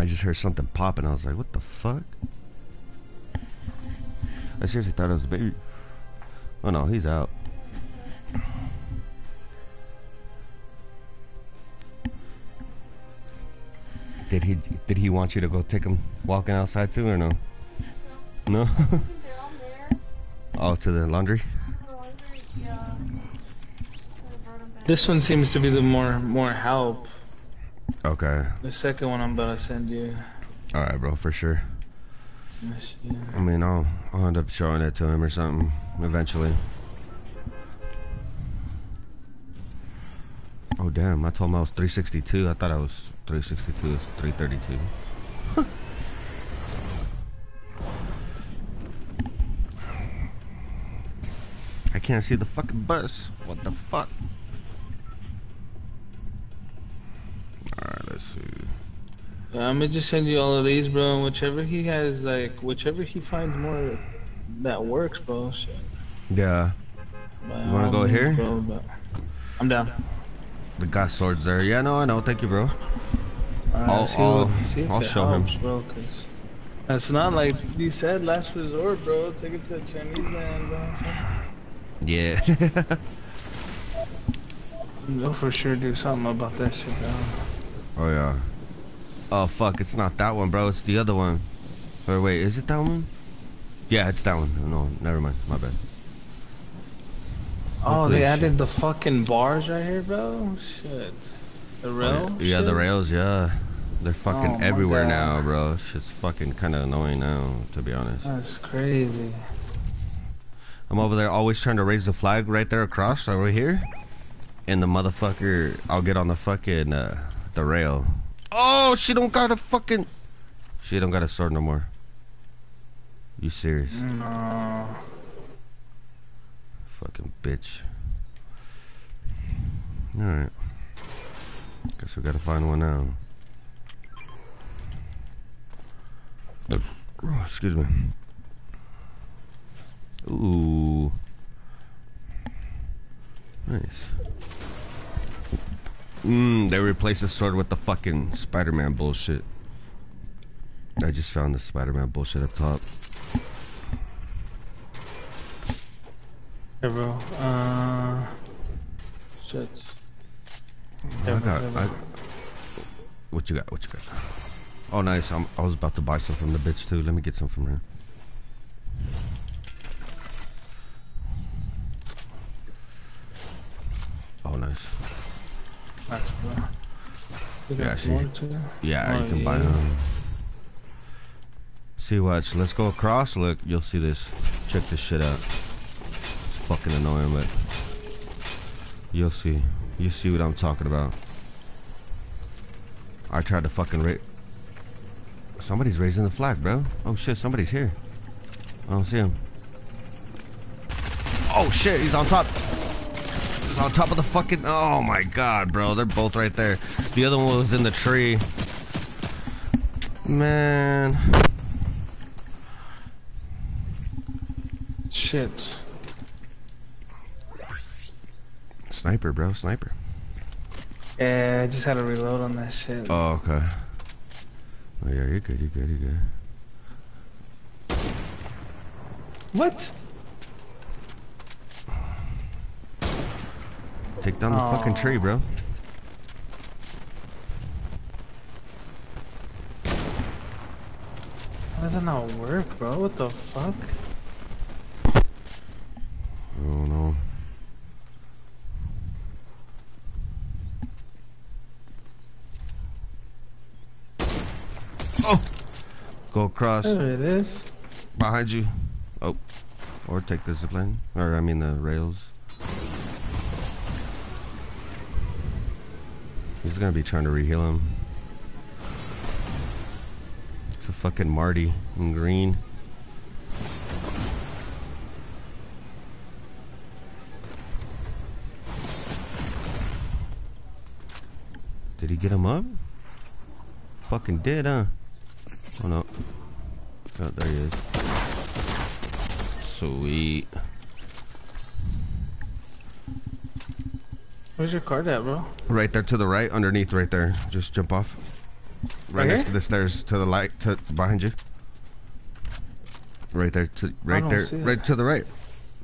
I just heard something pop and I was like, what the fuck? I seriously thought it was a baby. Oh no, he's out. Did he did he want you to go take him walking outside too or no? No? oh, to the laundry? This one seems to be the more more help. Okay. The second one I'm about to send you. Alright, bro, for sure. Yes, yeah. I mean, I'll, I'll end up showing it to him or something eventually. Oh, damn. I told him I was 362. I thought I was 362. It's 332. I can't see the fucking bus. What the fuck? Alright, let's see. Uh, I'm gonna just send you all of these, bro. And whichever he has, like, whichever he finds more that works, bro. Shit. Yeah. By You wanna go means, here? Bro, I'm down. The got swords there. Yeah, no, I know. Thank you, bro. Alright, I'll- see, I'll- what, I'll show him. bro. Cause it's not like you said last resort, bro. Take it to the Chinese man, bro. Yeah. They'll for sure do something about that shit, bro. Oh, yeah. Oh, fuck. It's not that one, bro. It's the other one. Or wait, is it that one? Yeah, it's that one. No, never mind. My bad. Oh, Hopefully they shit. added the fucking bars right here, bro. Shit. The rails? Oh, yeah, the rails, yeah. They're fucking Oh, everywhere God. now, bro. Shit's fucking kind of annoying now, to be honest. That's crazy. I'm over there always trying to raise the flag right there across over here. And the motherfucker, I'll get on the fucking, uh, the rail. Oh, she don't got a fucking... She don't got a sword no more. You serious? Mm, no. Fucking bitch. Alright. Guess we gotta find one now. Oh, excuse me. Ooh. Nice. Mmm, they replaced the sword with the fucking Spider-Man bullshit. I just found the Spider-Man bullshit up top. Hey, bro. Uh. Shit. I got. I, what you got? What you got? Oh, nice. I'm, I was about to buy some from the bitch too. Let me get some from her. Oh, nice. That's bro. You Yeah, she- Yeah, Oh, you can buy them. See what? Let's go across. Look, you'll see this. Check this shit out. It's fucking annoying, but you'll see. You see what I'm talking about. I tried to fucking ra- Somebody's raising the flag, bro. Oh shit, somebody's here. I don't see him. Oh shit, he's on top. On top of the fucking. Oh my god, bro. They're both right there. The other one was in the tree. Man. Shit. Sniper, bro. Sniper. Yeah, I just had to reload on that shit. Oh, okay. Oh, yeah, you're good. You're good. You're good. What? Take down the fucking tree, bro. How does that not work, bro? What the fuck? Oh, no. Oh! Go across. There it is. Behind you. Oh. Or take the zipline. Or, I mean, the rails. He's gonna be trying to reheal him. It's a fucking Marty in green. Did he get him up? Fucking did, huh? Oh no. Oh, there he is. Sweet. Where's your card at, bro? Right there to the right, underneath right there. Just jump off. Right, Right next to the stairs, to the light, to behind you. Right there, to right there, right to the right,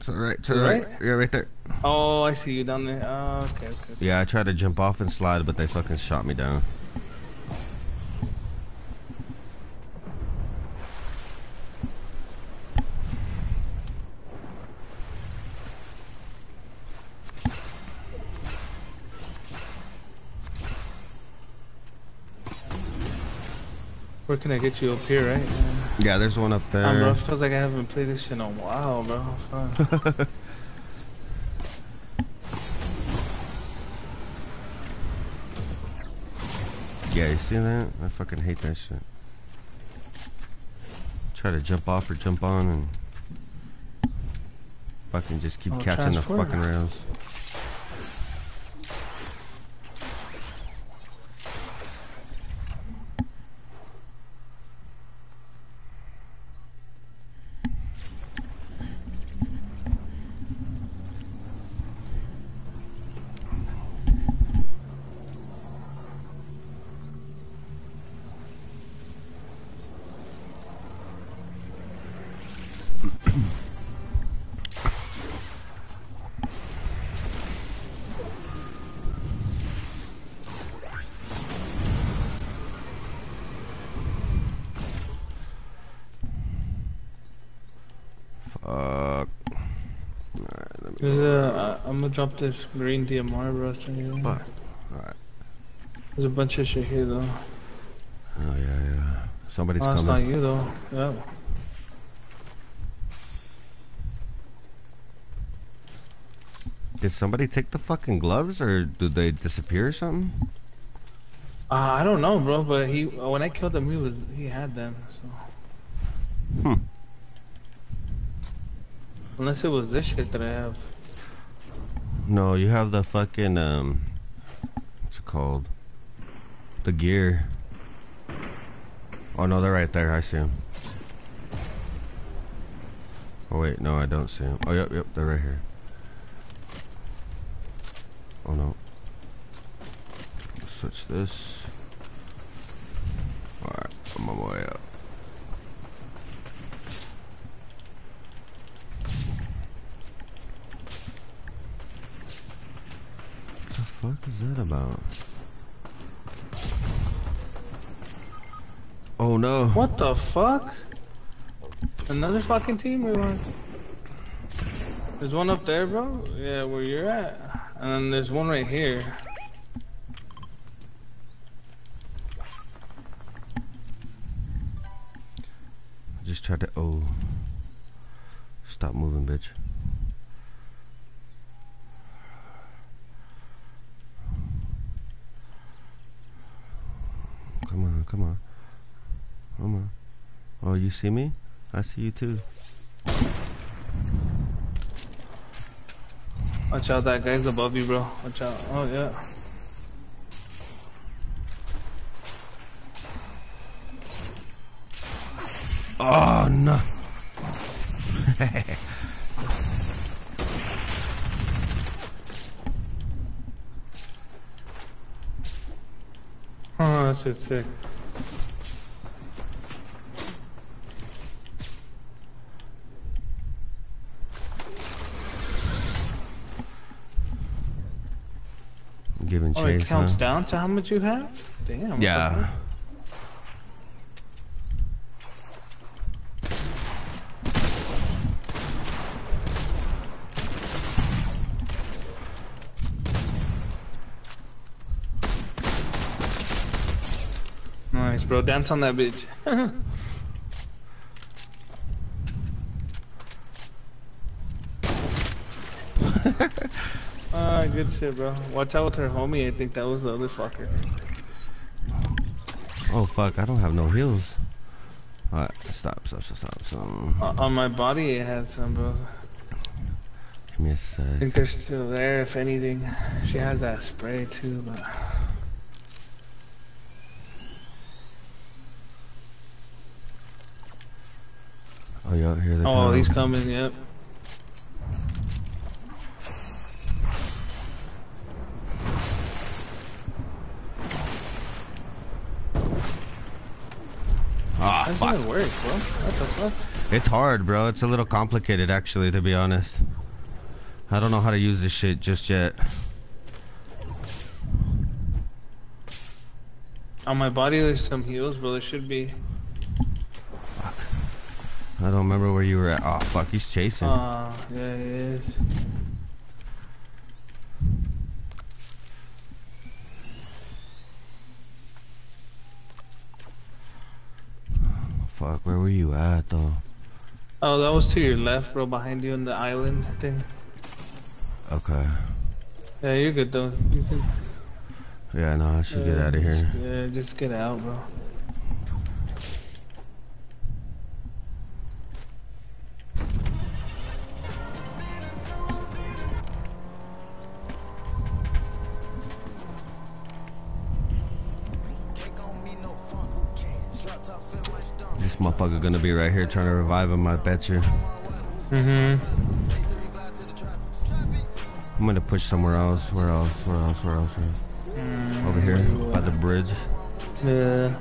to the right, to the the right. right? Yeah, right there. Oh, I see you down there. Oh, okay, okay. Yeah, I tried to jump off and slide, but they fucking shot me down. Where can I get you up here, right? Yeah, there's one up there. Um, bro, it feels like I haven't played this shit in a while, bro. Yeah, you see that? I fucking hate that shit. Try to jump off or jump on and fucking just keep Oh, catching the fucking rails. Drop this green DMR, bro. you. Alright. There's a bunch of shit here, though. Oh yeah, yeah. Somebody's oh, it's not you, though. Yeah. Did somebody take the fucking gloves or did they disappear or something? Uh, I don't know, bro, but he when I killed him, he was he had them. So Hmm. unless it was this shit that I have. No, you have the fucking um what's it called? The gear. Oh no, they're right there, I see them. Oh wait, no I don't see them. Oh yep, yep, they're right here. Oh no. Switch this. Alright, I'm on my way up. Fuck is that about? Oh no. What the fuck? Another fucking team or what? There's one up there, bro. Yeah, where you're at, and then there's one right here. Just tried to. Oh. Stop moving, bitch. Come on, come on. Come on. Oh, you see me? I see you too. Watch out, that guy's above you, bro. Watch out. Oh yeah. Oh, no. Oh, that shit's sick. I'm giving Oh, it counts huh? down to how much you have. Damn. what the Yeah. fuck? Nice, bro. Dance on that bitch. Ah, good shit, bro. Watch out with her homie. I think that was the other fucker. Oh, fuck. I don't have no heels. Alright, stop, stop, stop, stop. So, Uh, on my body, it had some, bro. give me a sec. I think they're still there, if anything. She has that spray, too, but... Oh, yeah, here they Oh, come. he's coming, yep. That fuck. doesn't work, bro. What the fuck? It's hard, bro. It's a little complicated, actually, to be honest. I don't know how to use this shit just yet. On my body, there's some heals, but there should be. Fuck. I don't remember where you were at. Oh, fuck. He's chasing. Uh, yeah, it is. Fuck, where were you at, though? Oh, that was to your left, bro, behind you on the island thing. Okay. Yeah, you're good though. You can. Yeah, no, I should get uh, out of just- here. Yeah, just get out, bro. Motherfucker gonna be right here trying to revive him, I bet you. Mm-hmm. I'm gonna push somewhere else. Where else? Where else? Where else? Where else? Mm, Over here, by the bridge. Yeah.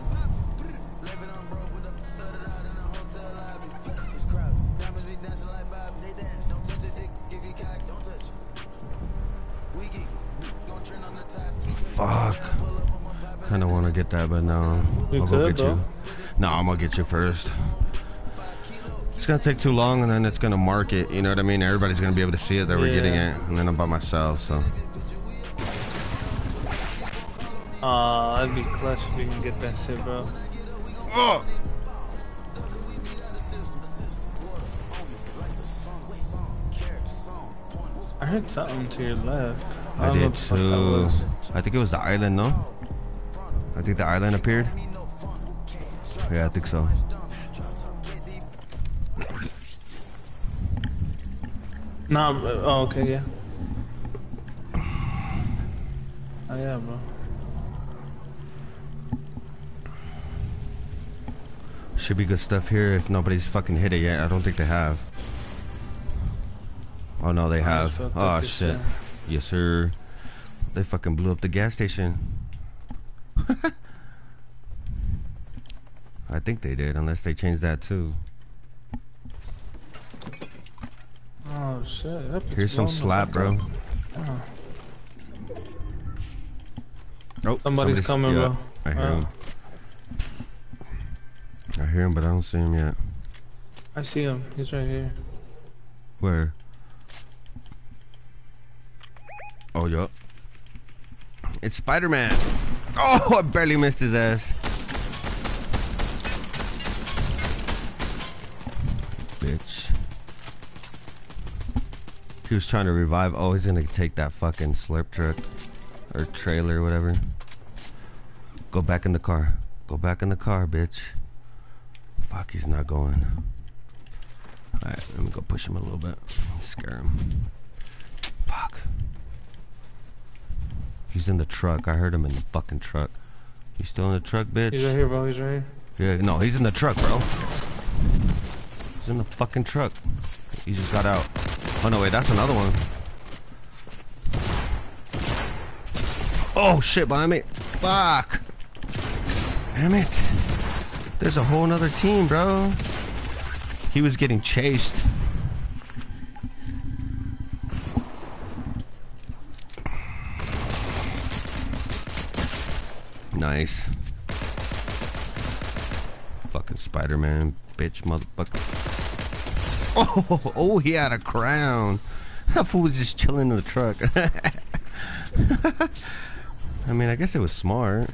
Fuck. Kinda wanna get that, but no. You I'll go get bro. you. No, I'm gonna get you first. It's gonna take too long and then it's gonna mark it, you know what I mean? Everybody's gonna be able to see it that we're getting it, and then I'm by myself, so. Aw, that'd be clutch if you can get that shit, bro. Oh! I heard something to your left. I don't did what the fuck that too. I think it was the island, no? I think the island appeared. Yeah, I think so. Nah, bro. oh, okay, yeah. Oh, yeah, bro. Should be good stuff here if nobody's fucking hit it yet. I don't think they have. Oh no, they have. Oh shit. thing. Yes, sir. They fucking blew up the gas station. Think they did, unless they changed that too. Oh, shit. Here's some slap, bro. Oh. Oh, Somebody's coming, yeah, bro. I hear him. I hear him, but I don't see him yet. I see him. He's right here. Where? Oh, yup. It's Spider-Man. Oh, I barely missed his ass. Bitch. He was trying to revive. Oh, he's gonna take that fucking slurp truck. Or trailer, whatever. Go back in the car. Go back in the car, bitch. Fuck, he's not going. Alright, let me go push him a little bit. Scare him. Fuck. He's in the truck. I heard him in the fucking truck. He's still in the truck, bitch? He's right here, bro. He's right here. Yeah, no, he's in the truck, bro. In the fucking truck. He just got out. Oh, no, wait, that's another one. Oh, shit, behind me. Fuck. Damn it. There's a whole nother team, bro. He was getting chased. Nice. Fucking Spider-Man, bitch, motherfucker. Oh, oh, he had a crown. That fool was just chilling in the truck. I mean, I guess it was smart.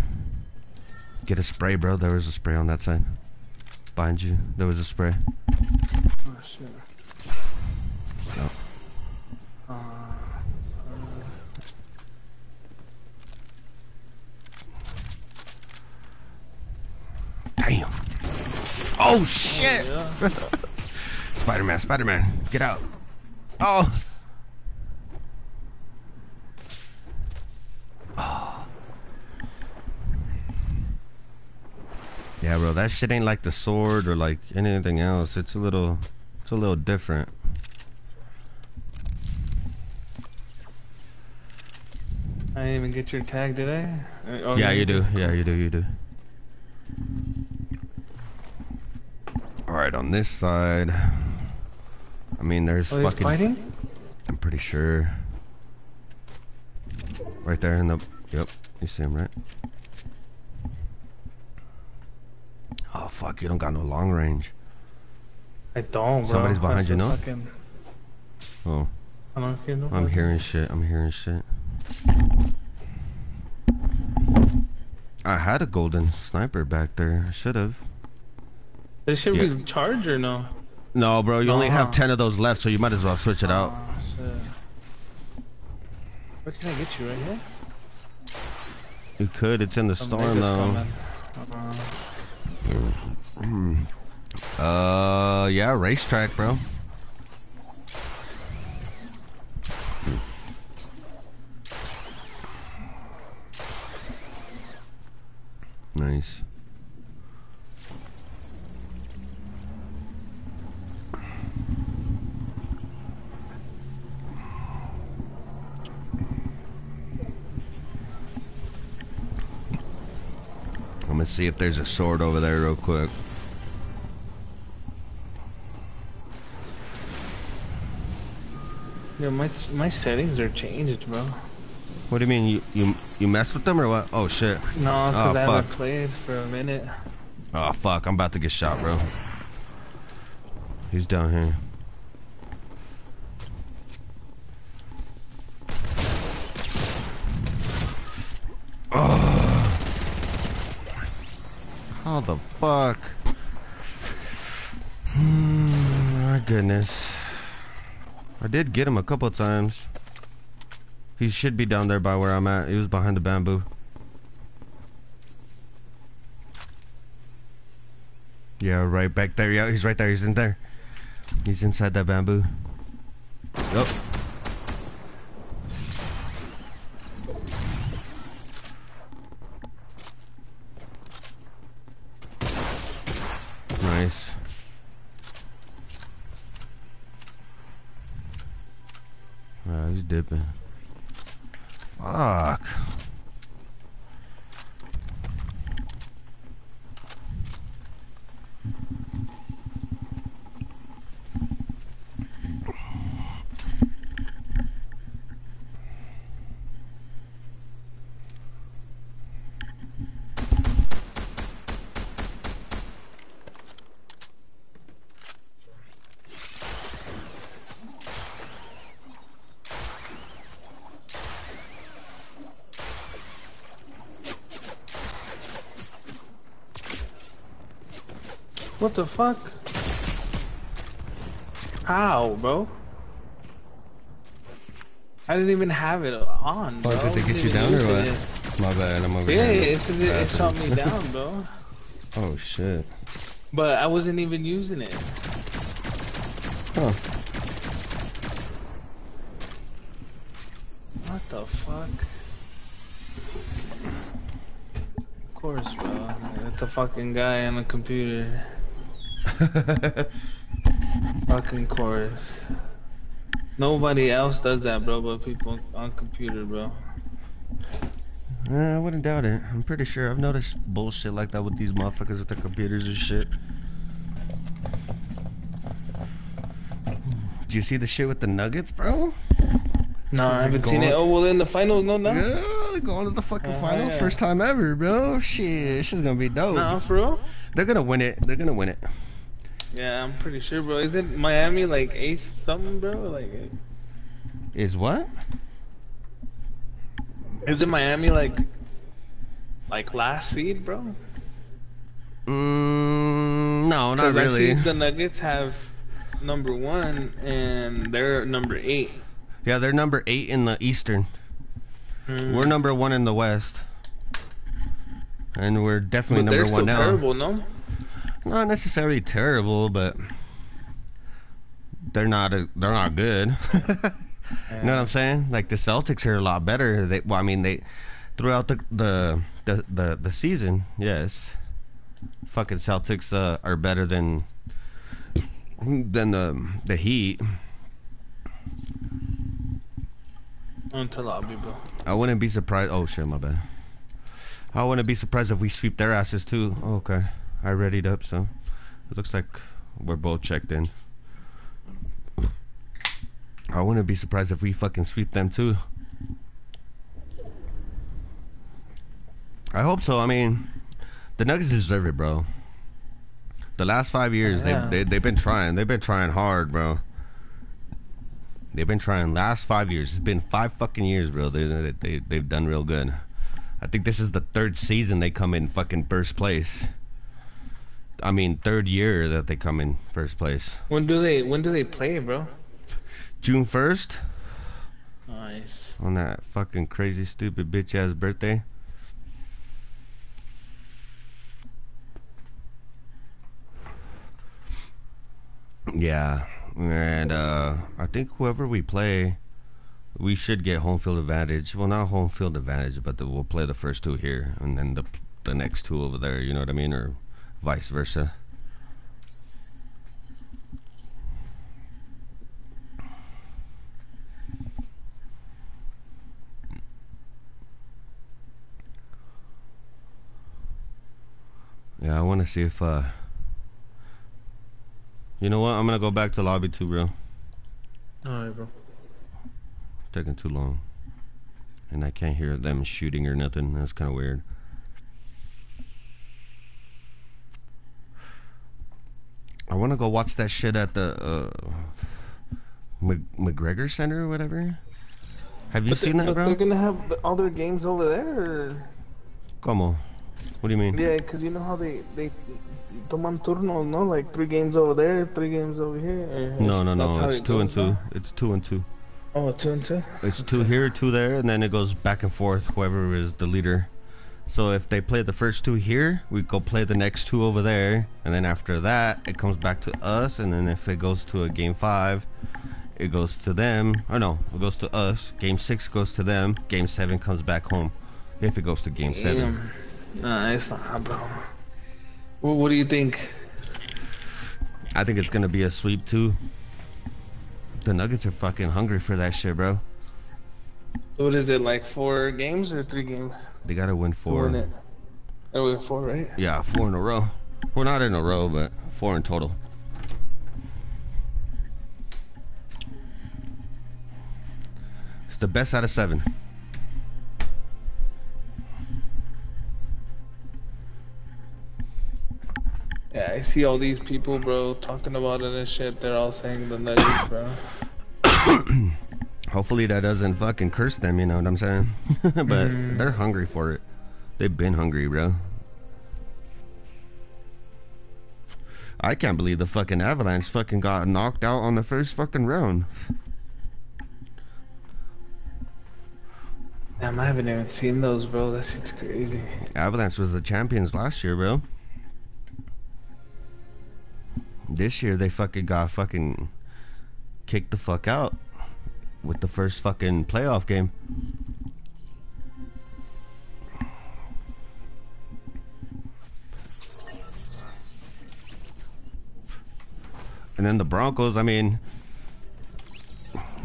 Get a spray, bro. There was a spray on that side. Behind you, there was a spray. Oh, shit. Oh. Uh, Damn. Oh shit! yeah. Spider-Man, Spider-Man, get out. Oh. Oh. Yeah, bro, that shit ain't like the sword or like anything else. It's a little, it's a little different. I didn't even get your tag, did I? Oh, yeah, you did? do. Yeah, you do. You do. Alright, on this side. I mean, there's Oh, fucking. fighting? I'm pretty sure. Right there in the. Yep, you see him, right? Oh, fuck, you don't got no long range. I don't, bro. Somebody's behind you, no? Fucking... Oh, I don't hear no. I'm hearing shit. I'm hearing shit. I had a golden sniper back there. I should have. This should Yeah. be charged or no? No, bro, you only have. 10 of those left, so you might as well switch it out. Oh. Where can I get you right here? You could, it's in the Some storm though. coming. Uh, Uh, yeah, racetrack, bro. Nice. Gonna see if there's a sword over there real quick. yeah, my my settings are changed, bro. What do you mean? You you you mess with them or what? Oh shit. No, Oh, because I haven't played for a minute. Oh fuck, I'm about to get shot, bro. He's down here. How the fuck? Hmm, my goodness. I did get him a couple times. He should be down there by where I'm at. He was behind the bamboo. Yeah, right back there. Yeah, he's right there. He's in there. He's inside that bamboo. Yep. Ah, he's dipping. Fuck. What the fuck? How, bro? I didn't even have it on, bro. Oh, did they get you down or what? it. My bad, I'm over Yeah, here. it it, it shot me down, bro. Oh shit. But I wasn't even using it. Huh. What the fuck? Of course, bro. It's a fucking guy on a computer. Fucking chorus. Nobody else does that, bro, but people on computer, bro. Uh, I wouldn't doubt it. I'm pretty sure I've noticed bullshit like that with these motherfuckers with their computers and shit. Do you see the shit with the Nuggets, bro? No, I haven't seen it. Oh, well, in the finals, no, no. Yeah, going to the fucking Uh-huh, finals. yeah. First time ever, bro. Shit, this shit's gonna be dope. No, for real? They're gonna win it. They're gonna win it. Yeah, I'm pretty sure, bro. Is it Miami like eighth something, bro? Like, Is what? is it Miami like, like last seed, bro? Mm, no, not Because I see the Nuggets have number one and they're number eight. Yeah, they're number eight in the Eastern. Mm. We're number one in the West. And we're definitely but they're number still one terrible, no? Not necessarily terrible, but they're not a, they're not good. You know what I'm saying? Like the Celtics are a lot better. They well, I mean they throughout the the the the, the season, yes. Fucking Celtics uh, are better than than the the Heat. Until lobby, bro. I wouldn't be surprised. Oh shit, my bad. I wouldn't be surprised if we sweep their asses too. Oh, okay, I readied up, so it looks like We're both checked in. I wouldn't be surprised if we fucking sweep them too. I hope so. I mean, the Nuggets deserve it, bro. The last five years, Yeah. they, they they've been trying. They've been trying hard, bro. They've been trying. Last five years, it's been five fucking years, bro. They they, they they've done real good. I think this is the third season they come in fucking first place. I mean, third year that they come in first place. When do they when do they play, bro? June first Nice. on that fucking crazy stupid bitch ass birthday. Yeah, and uh, I think whoever we play, we should get home field advantage. Well, not home field advantage, but the, we'll play the first two here, and then the the next two over there. You know what I mean, or vice versa. Yeah, I want to see if uh. You know what? I'm gonna go back to lobby two, bro. Alright, bro. taking too long. And I can't hear them shooting or nothing. That's kind of weird. I want to go watch that shit at the uh, Mc- McGregor Center or whatever. Have you But, they, seen that, but bro? they're gonna have the, all their games over there. Como? What do you mean? Yeah, because you know how they they toman turnos, no? Like three games over there, three games over here. No, no, no. It's it two and two. no? It's two and two. Oh, two and two. It's two here, two there, and then it goes back and forth. Whoever is the leader. So if they play the first two here, we go play the next two over there, and then after that, it comes back to us. And then if it goes to a game five, it goes to them. Or no, it goes to us. Game six goes to them. Game seven comes back home. If it goes to game seven. Nah, it's not, bro. Well, what do you think? I think it's gonna be a sweep too. The Nuggets are fucking hungry for that shit, bro. So what is it like? Four games or three games They gotta win to four. win it? Oh, we have four, right? Yeah, four in a row. Well, not in a row, but four in total. It's the best out of seven. Yeah, I see all these people, bro, talking about it and shit. They're all saying the Nuggets, bro. Hopefully that doesn't fucking curse them, you know what I'm saying? but Mm. they're hungry for it. They've been hungry, bro. I can't believe the fucking Avalanche fucking got knocked out on the first fucking round. Damn, I haven't even seen those, bro. That shit's crazy. Avalanche was the champions last year, bro. This year they fucking got fucking kicked the fuck out with the first fucking playoff game. And then the Broncos, I mean,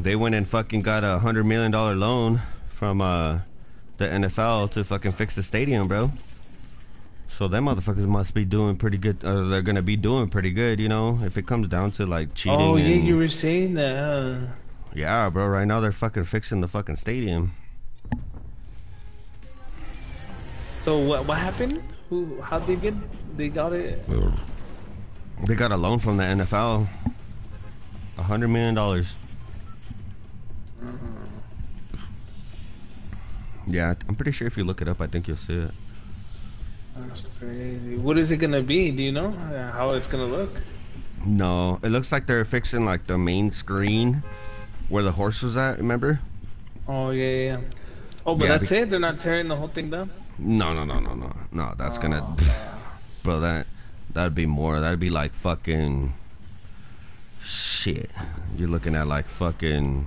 they went and fucking got a hundred million dollar loan from uh the NFL to fucking fix the stadium, bro. So them motherfuckers must be doing pretty good. Uh, they're gonna be doing pretty good, you know. If it comes down to like cheating. Oh yeah, you were saying that. Huh? Yeah, bro. Right now they're fucking fixing the fucking stadium. So what? What happened? Who? How they get? They got it. They got a loan from the NFL. A hundred million dollars. Yeah, I'm pretty sure if you look it up, I think you'll see it. That's crazy. What is it gonna be? Do you know how it's gonna look? No, it looks like they're fixing like the main screen where the horse was at. Remember? Oh yeah, yeah. Oh, but Yeah, that's it. They're not tearing the whole thing down. No, no, no, no, no, no. That's gonna, Oh, bro. That that'd be more. That'd be like fucking shit. You're looking at like fucking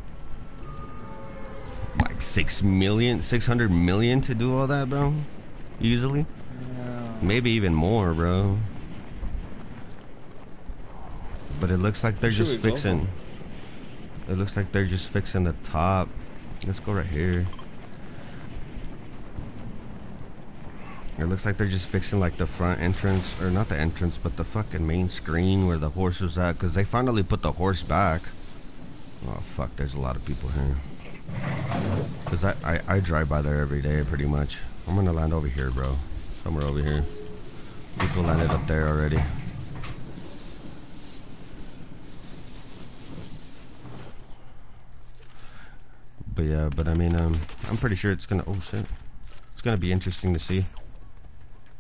like six million, six hundred million to do all that, bro. Easily, yeah. maybe even more, bro. But it looks like they're should just fixing. It looks like they're just fixing the top. Let's go right here. It looks like they're just fixing like the front entrance, or not the entrance, but the fucking main screen where the horse was at, because they finally put the horse back. Oh fuck, there's a lot of people here. Cause I, I, I drive by there every day pretty much. I'm gonna land over here, bro. Somewhere over here. People landed up there already. But yeah, but I mean, um, I'm pretty sure it's gonna. Oh shit, it's gonna be interesting to see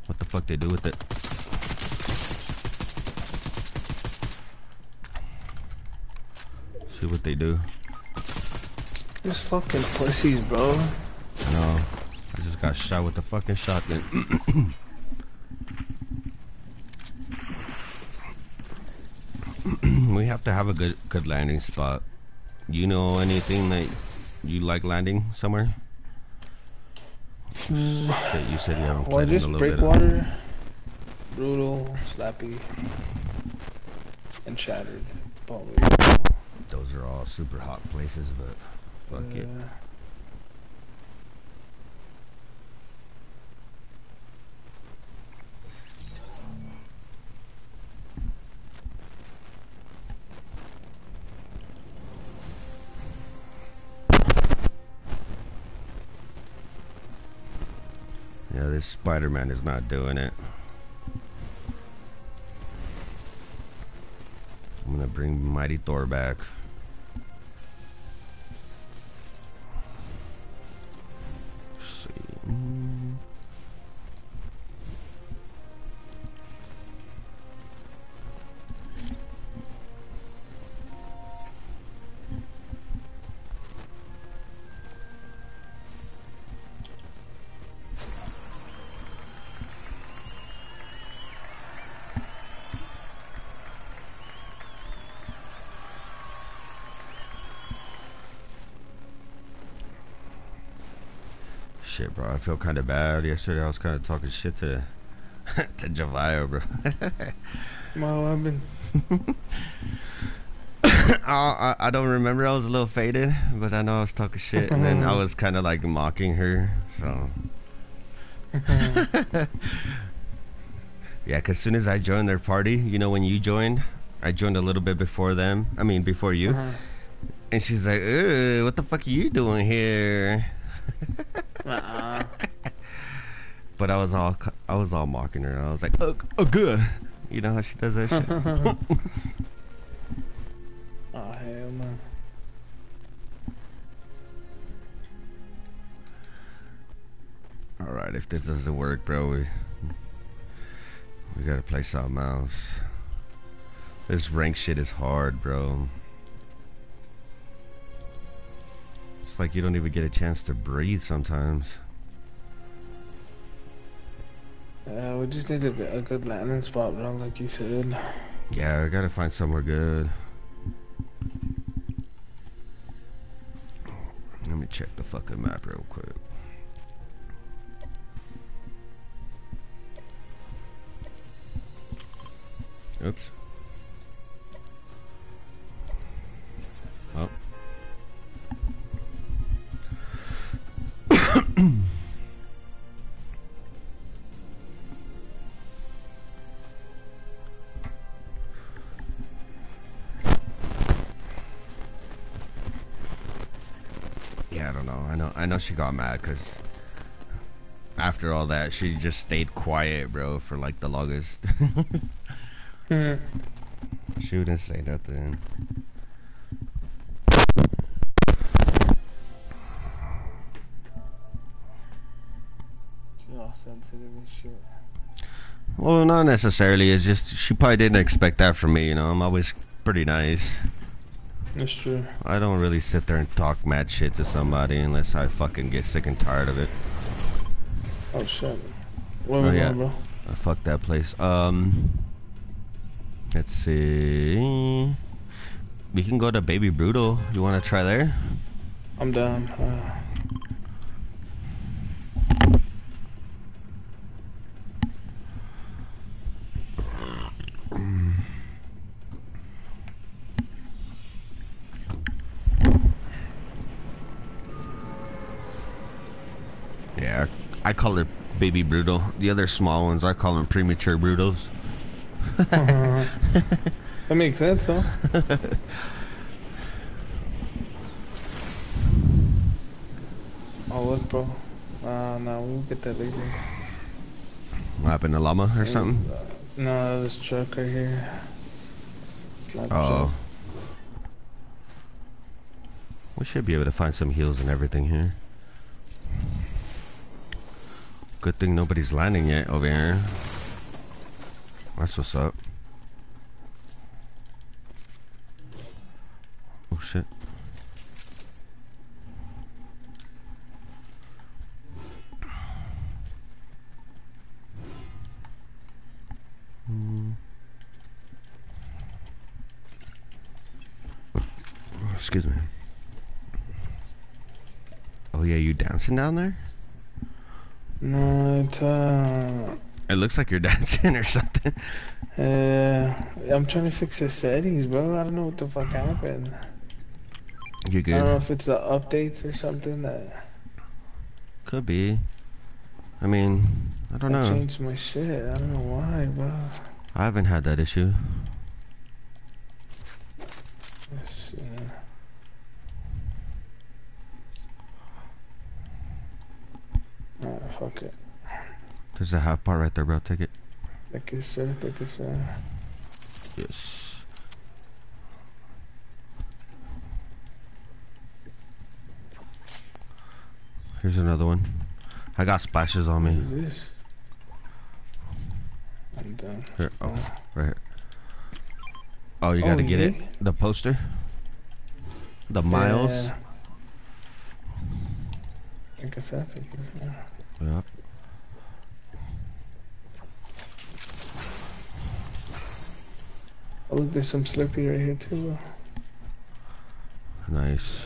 what the fuck they do with it. See what they do. These fucking pussies, bro. No, I just got shot with the fucking shotgun. we have to have a good good landing spot. You know anything that you like landing somewhere? Shit, you said you haven't Mm. Well, just little breakwater, brutal, slappy, and shattered. Those are all super hot places, but fuck it. Uh, Yeah, Spider-Man is not doing it. I'm gonna bring Mighty Thor back. Feel kind of bad. Yesterday, I was kind of talking shit to to Javio, bro. well, I've been. I, I don't remember. I was a little faded, but I know I was talking shit, and then I was kind of like mocking her. So yeah, cause soon as I joined their party, you know, when you joined, I joined a little bit before them. I mean, before you. Uh-huh. And she's like, what the fuck are you doing here?" But I was all I was all mocking her. I was like, "Oh, oh good." You know how she does that shit. oh hell no. all right, if this doesn't work, bro, we we gotta play something else. This rank shit is hard, bro. It's like you don't even get a chance to breathe sometimes. Yeah, we just need a, a good landing spot, bro, like you said. Yeah, I gotta find somewhere good. Let me check the fucking map real quick. Oops. She got mad because after all that, she just stayed quiet, bro, for like the longest. Hmm. she wouldn't say nothing. All sensitive and shit. Well, not necessarily. It's just she probably didn't expect that from me. You know, I'm always pretty nice. That's true. I don't really sit there and talk mad shit to somebody unless I fucking get sick and tired of it. Oh shit. Where Oh, we yeah. bro? Uh, fuck that place. Um, let's see. We can go to Baby Brutal. You want to try there? I'm down. Uh, baby brutal. The other small ones, I call them premature brutals. that makes sense, though. oh, look, bro. Uh, no, we'll get that later. What happened, a llama or something? Uh, no, this truck right here. Slap Oh. truck. We should be able to find some heals and everything here. Good thing nobody's landing yet over here. That's what's up. Oh shit. Hmm. Excuse me. Oh yeah, you dancing down there? No, it's, uh... It looks like you're dancing or something. Uh, I'm trying to fix the settings, bro. I don't know what the fuck happened. You're good. I don't know if it's the updates or something that Could be. I mean, I don't I know. changed my shit. I don't know why, bro. I haven't had that issue. Let's see. Alright, fuck it. There's a half part right there, bro. Take it. Take it, sir. Take it, sir. Yes. Here's another one. I got splashes on me. is this? I'm done. Here, oh, oh, right here. Oh, you gotta Oh, get it. The poster. The miles. Yeah. Take it, sir. Take it, sir. Yep. Oh, look, there's some Slurpee right here, too. Uh. Nice.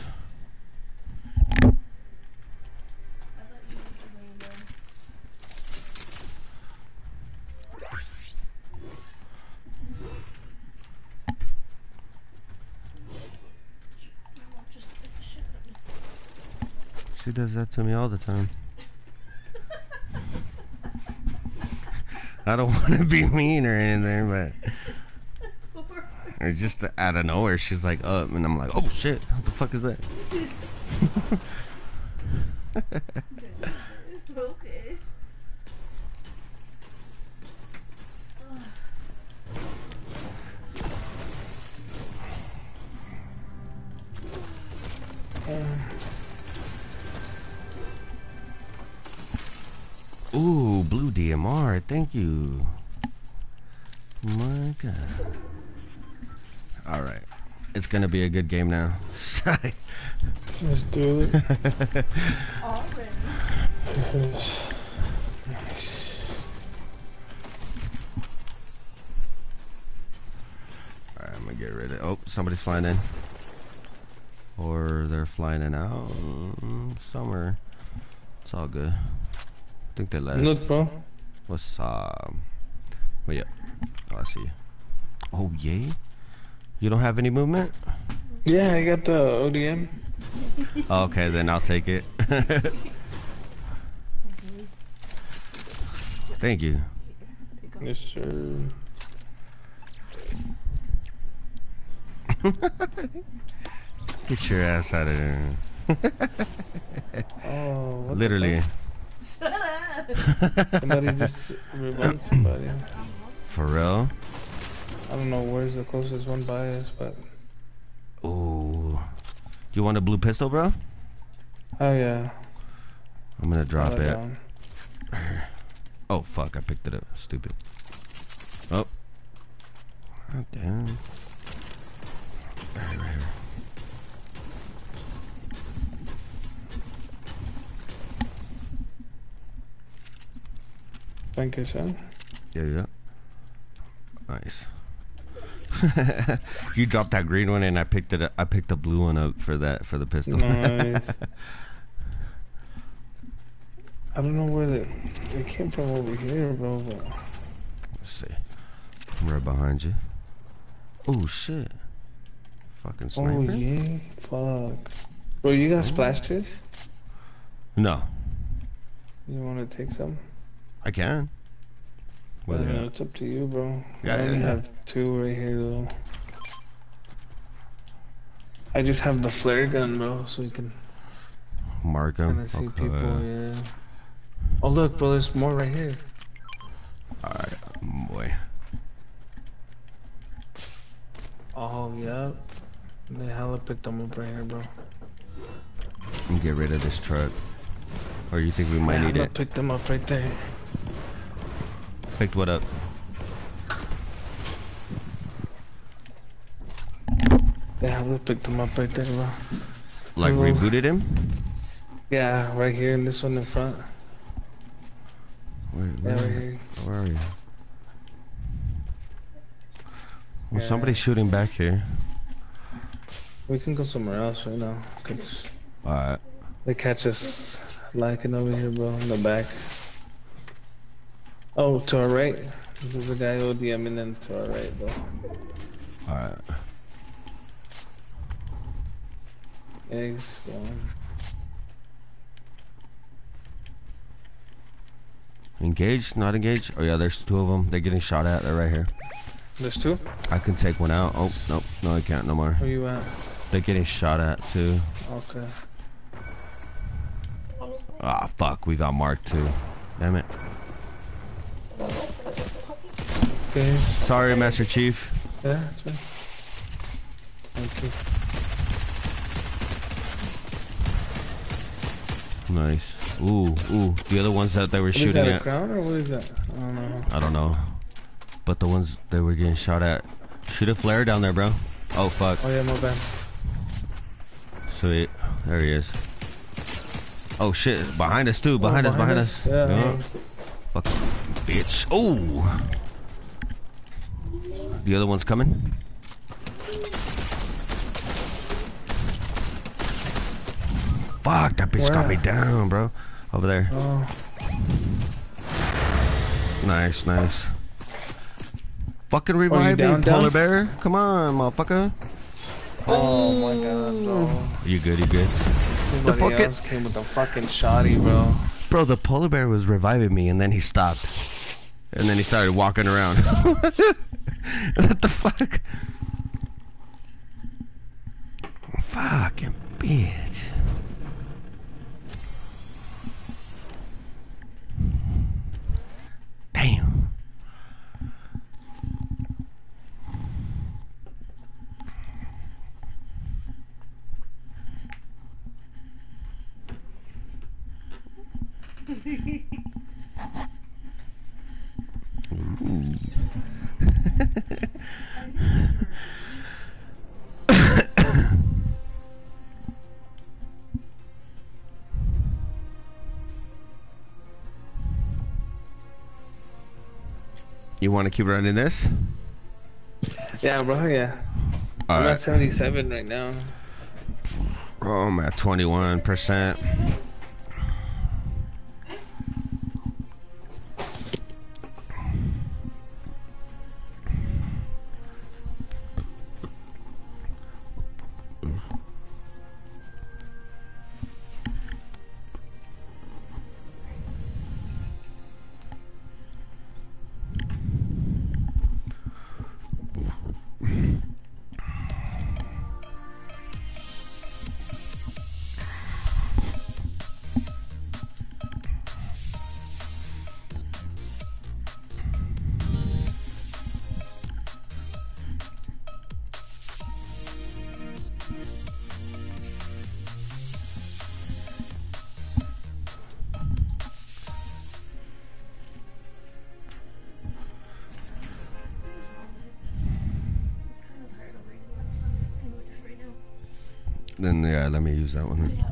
She does that to me all the time. I don't want to be mean or anything, but it's just out of nowhere. She's like up, and I'm like, oh shit, what the fuck is that? okay. Ooh, blue DMR, thank you. My god. Alright. It's gonna be a good game now. Let's do it. Already. Alright, I'm gonna get rid of Oh, somebody's flying in. Or they're flying in out. Somewhere. It's all good. I think they left. Look, bro. What's um wait up. Oh I see you. Oh yay? You don't have any movement? Yeah, I got the ODM. Okay, then I'll take it. Thank you. Yes, sir. Get your ass out of there. Oh, what Literally. Shut up. Somebody just revived somebody. For real? I don't know where's the closest one by us, but Ooh. Do you want a blue pistol, bro? oh yeah. I'm gonna drop it. down. Oh fuck, I picked it up. Stupid. Oh. Oh damn. Right here, right. Thank you, sir. Yeah, yeah. Nice. you dropped that green one and I picked it up, I picked the blue one up for that for the pistol. Nice. I don't know where they they came from over here, bro. But Let's see. I'm right behind you. Oh shit. Fucking oh, sniper. oh yeah, fuck. Bro, you got oh. splash tits? No. You want to take some? I can. Whether know, it's up to you, bro. Yeah, I only yeah. have two right here, though. I just have the flare gun, bro, so we can mark them. see Okay. people. Yeah. Oh look, bro, there's more right here. Alright, boy. Oh yep. They hella picked them up right here, bro. Get rid of this truck. Or you think we They might need it? picked them up right there. Picked what up? Yeah, we picked them up right there, bro. Like Hello. rebooted him? Yeah, right here in this one in front. Where, Yeah, where, right here. where are you? Well, Yeah. somebody's shooting back here. We can go somewhere else right now, cause Alright. they catch us lacking over here, bro, in the back. Oh, to our right. There's a guy ODMing in to our right, though. Alright. Eggs, going. Engaged? Not engaged? Oh yeah, there's two of them. They're getting shot at. They're right here. There's two? I can take one out. Oh, nope. No, I can't no more. Where you at? They're getting shot at too. Okay. Ah, fuck. We got marked too. Damn it. Okay. Sorry, Master Chief. Yeah, that's fine. Thank you. Nice. Ooh, ooh. The other ones that they were What is shooting that, a at. crown or what is that? I don't know. I don't know. But the ones they were getting shot at. Shoot a flare down there, bro. Oh, fuck. Oh yeah, my bad. Sweet. There he is. Oh, shit. Behind us, too. Oh, behind Oh, us, behind us. Yeah. Yeah. Fuck. Bitch. Oh! The other one's coming. Fuck, that bitch got me down, bro. Over there. Oh, Nice, nice. Fucking revive me, down, polar down? bear. Come on, motherfucker. oh my god, bro. You good, you good. Somebody fucking- else came with a fucking shoddy, bro. Bro, the polar bear was reviving me and then he stopped. And then he started walking around. what the fuck? Fucking bitch. Damn. You want to keep running this? Yeah, bro, yeah. I'm Alright. at 77 right now. Oh, I'm at 21%. Use that one. Then.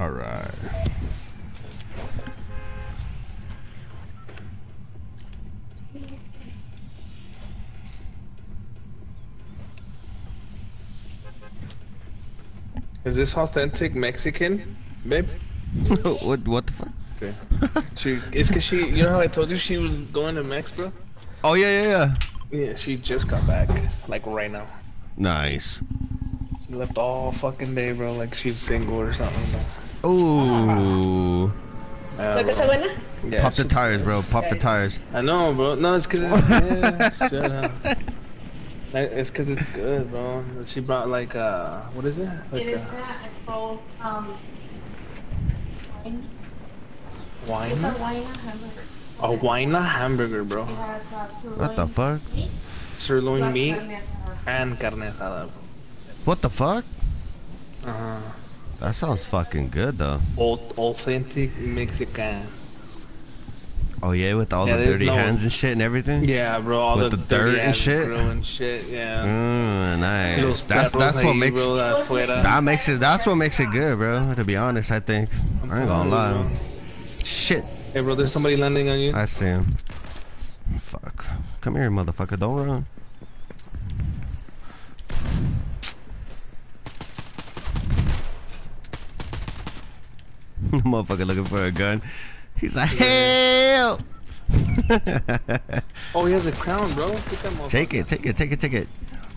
All right. Is this authentic Mexican, babe? what? What the fuck? Okay. She, it's cause she, you know how I told you she was going to Mex, bro? Oh yeah, yeah, yeah. Yeah, she just got back, like right now. Nice. She left all fucking day, bro. Like she's single or something. Ooh. Yeah, ¿La que está bro. Buena? Yeah, Pop the tires, bro. Pop the tires. I know, bro. No, it's cause it's yeah, shut up. Like, It's cause it's good, bro. She brought like uh, what is it? Like It is uh, uh, it's called um wine. It's wine. a wine hamburger. A wine hamburger, bro. It has uh, What the fuck? meat Sirloin plus meat carne and carne asada. bro. What the fuck? Uh huh. That sounds fucking good though. Au- Authentic Mexican. Oh yeah, with all Yeah, the dirty no- hands and shit and everything. Yeah, bro. All With the, the dirt dirty and shit? and shit. Yeah. Mm, nice. That's that's what makes that makes it. That's what makes it good, bro. To be honest, I think. I ain't gonna lie. Shit, Hey, bro. There's somebody landing on you. I see him. Fuck. Come here, motherfucker. Don't run. motherfucker looking for a gun. He's like, help! Oh, he has a crown, bro. Take it, take it, take it, take it.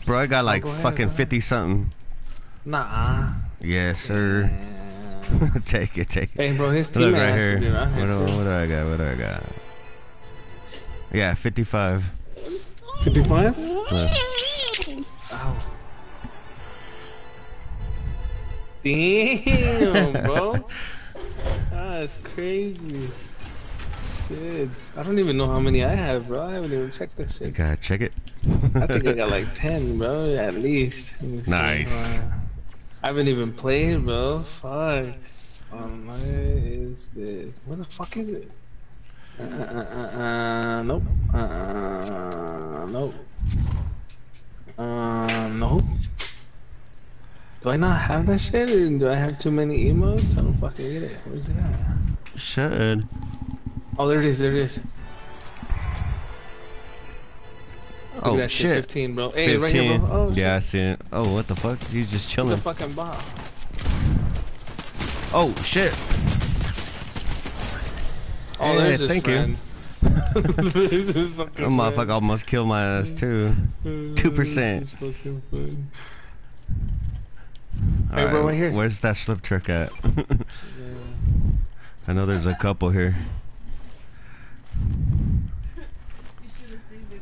Bro, I got oh, like go ahead, fucking 50 something. Nah. Yes, sir. Yeah. take it, take it. Hey, bro. His Look right here. be around What, do, what do I got? What do I got? Yeah, 55. 55? Look. Ow. Damn, bro. That's crazy. Shit. I don't even know how many I have, bro. I haven't even checked that You shit. gotta check it. I think I got like 10, bro, at least. Let me see. Nice. Uh, I haven't even played, bro. Fuck. Um, what is this? Where the fuck is it? Uh, uh, uh, uh, nope. Uh, uh, nope. Uh, nope. Do I not have that shit? Or do I have too many emotes? I don't fucking get it. Where's it at? Should. Oh, there it is. There it is. Look Oh that shit, shit. 15, bro. Hey, 15. right here, bro. Oh, shit. yeah, I see it. Oh, what the fuck? He's just He's a fucking bot. Oh shit. Oh, Hey, there's his thank you. friend. there's his fucking That motherfucker almost killed my ass too. 2%. There's his fucking friend. Hey, bro, right here. Where's that slip trick at? Yeah. I know there's a couple here. You should have seen it.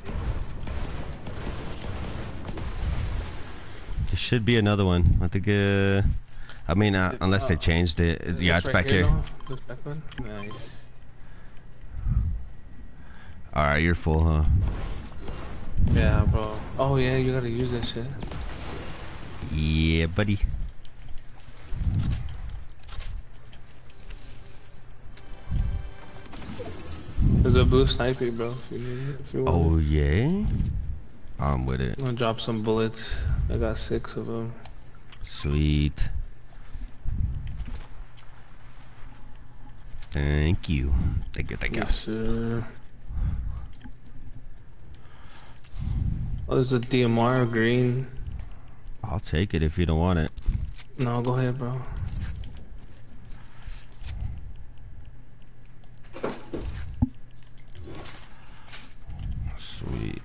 There should be another one. I think. Uh, I mean, uh, unless they Oh. changed it. Is Yeah, it's right back here. though? This back one? Nice. All right, you're full, huh? Yeah, bro. Oh, yeah, you gotta use that shit. Yeah, buddy. There's a blue sniper, bro. If you need it. If you want Oh yeah. I'm with it. I'm gonna drop some bullets. I got six of them. Sweet. Thank you. Thank you. Thank you. Yes, sir. Oh, there's a DMR green. I'll take it if you don't want it. No, go ahead, bro. Sweet.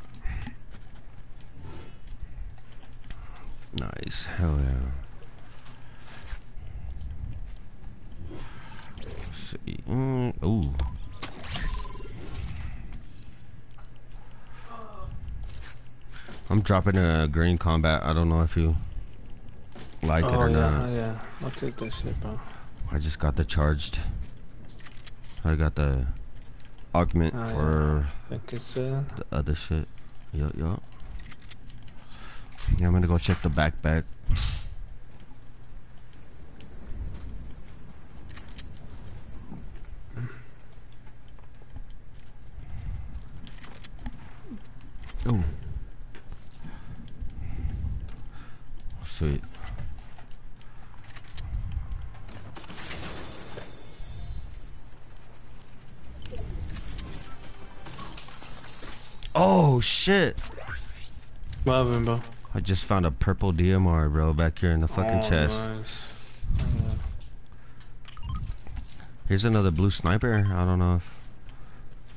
Nice. Hell yeah. Sweet. Mm, ooh. I'm dropping a green combat. I don't know if you like it oh or yeah, not. yeah. I'll take that shit, bro. I just got the charged. I got the augment Oh, for uh. the other shit. Yup, yup. Yeah, I'm gonna go check the backpack. 11, bro. I just found a purple DMR, bro, back here in the fucking oh, chest. Nice. Here's another blue sniper. I don't know if.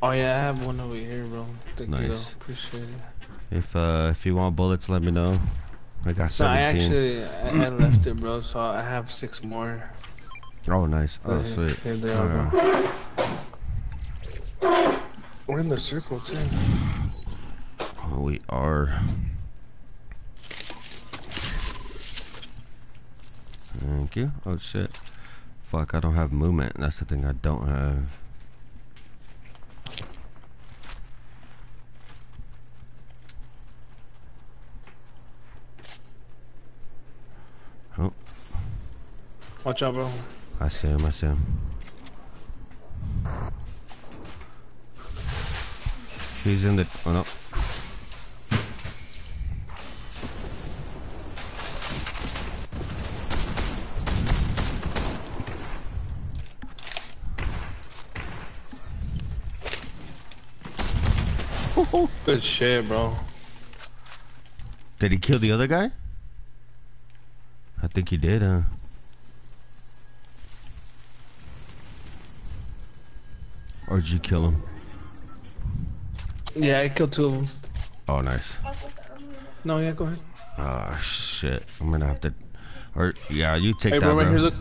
Oh yeah, I have one over here, bro. Thank nice. You, Appreciate it. If uh, if you want bullets, let me know. I got so I actually I, I left it, bro. So I have six more. Oh nice. Oh yeah, sweet. Here they are, bro. We're in the circle too. Oh, we are. Thank you. Oh shit. Fuck, I don't have movement. That's the thing I don't have. Oh, Watch out, bro. I see him, I see him. He's in the. Oh no. Good shit, bro. Did he kill the other guy? I think he did, huh? Or did you kill him? Yeah, I killed two of them. Oh, nice. No, yeah, go ahead. Oh, shit. I'm gonna have to. Or, yeah, you take Hey, that, bro, right here, look.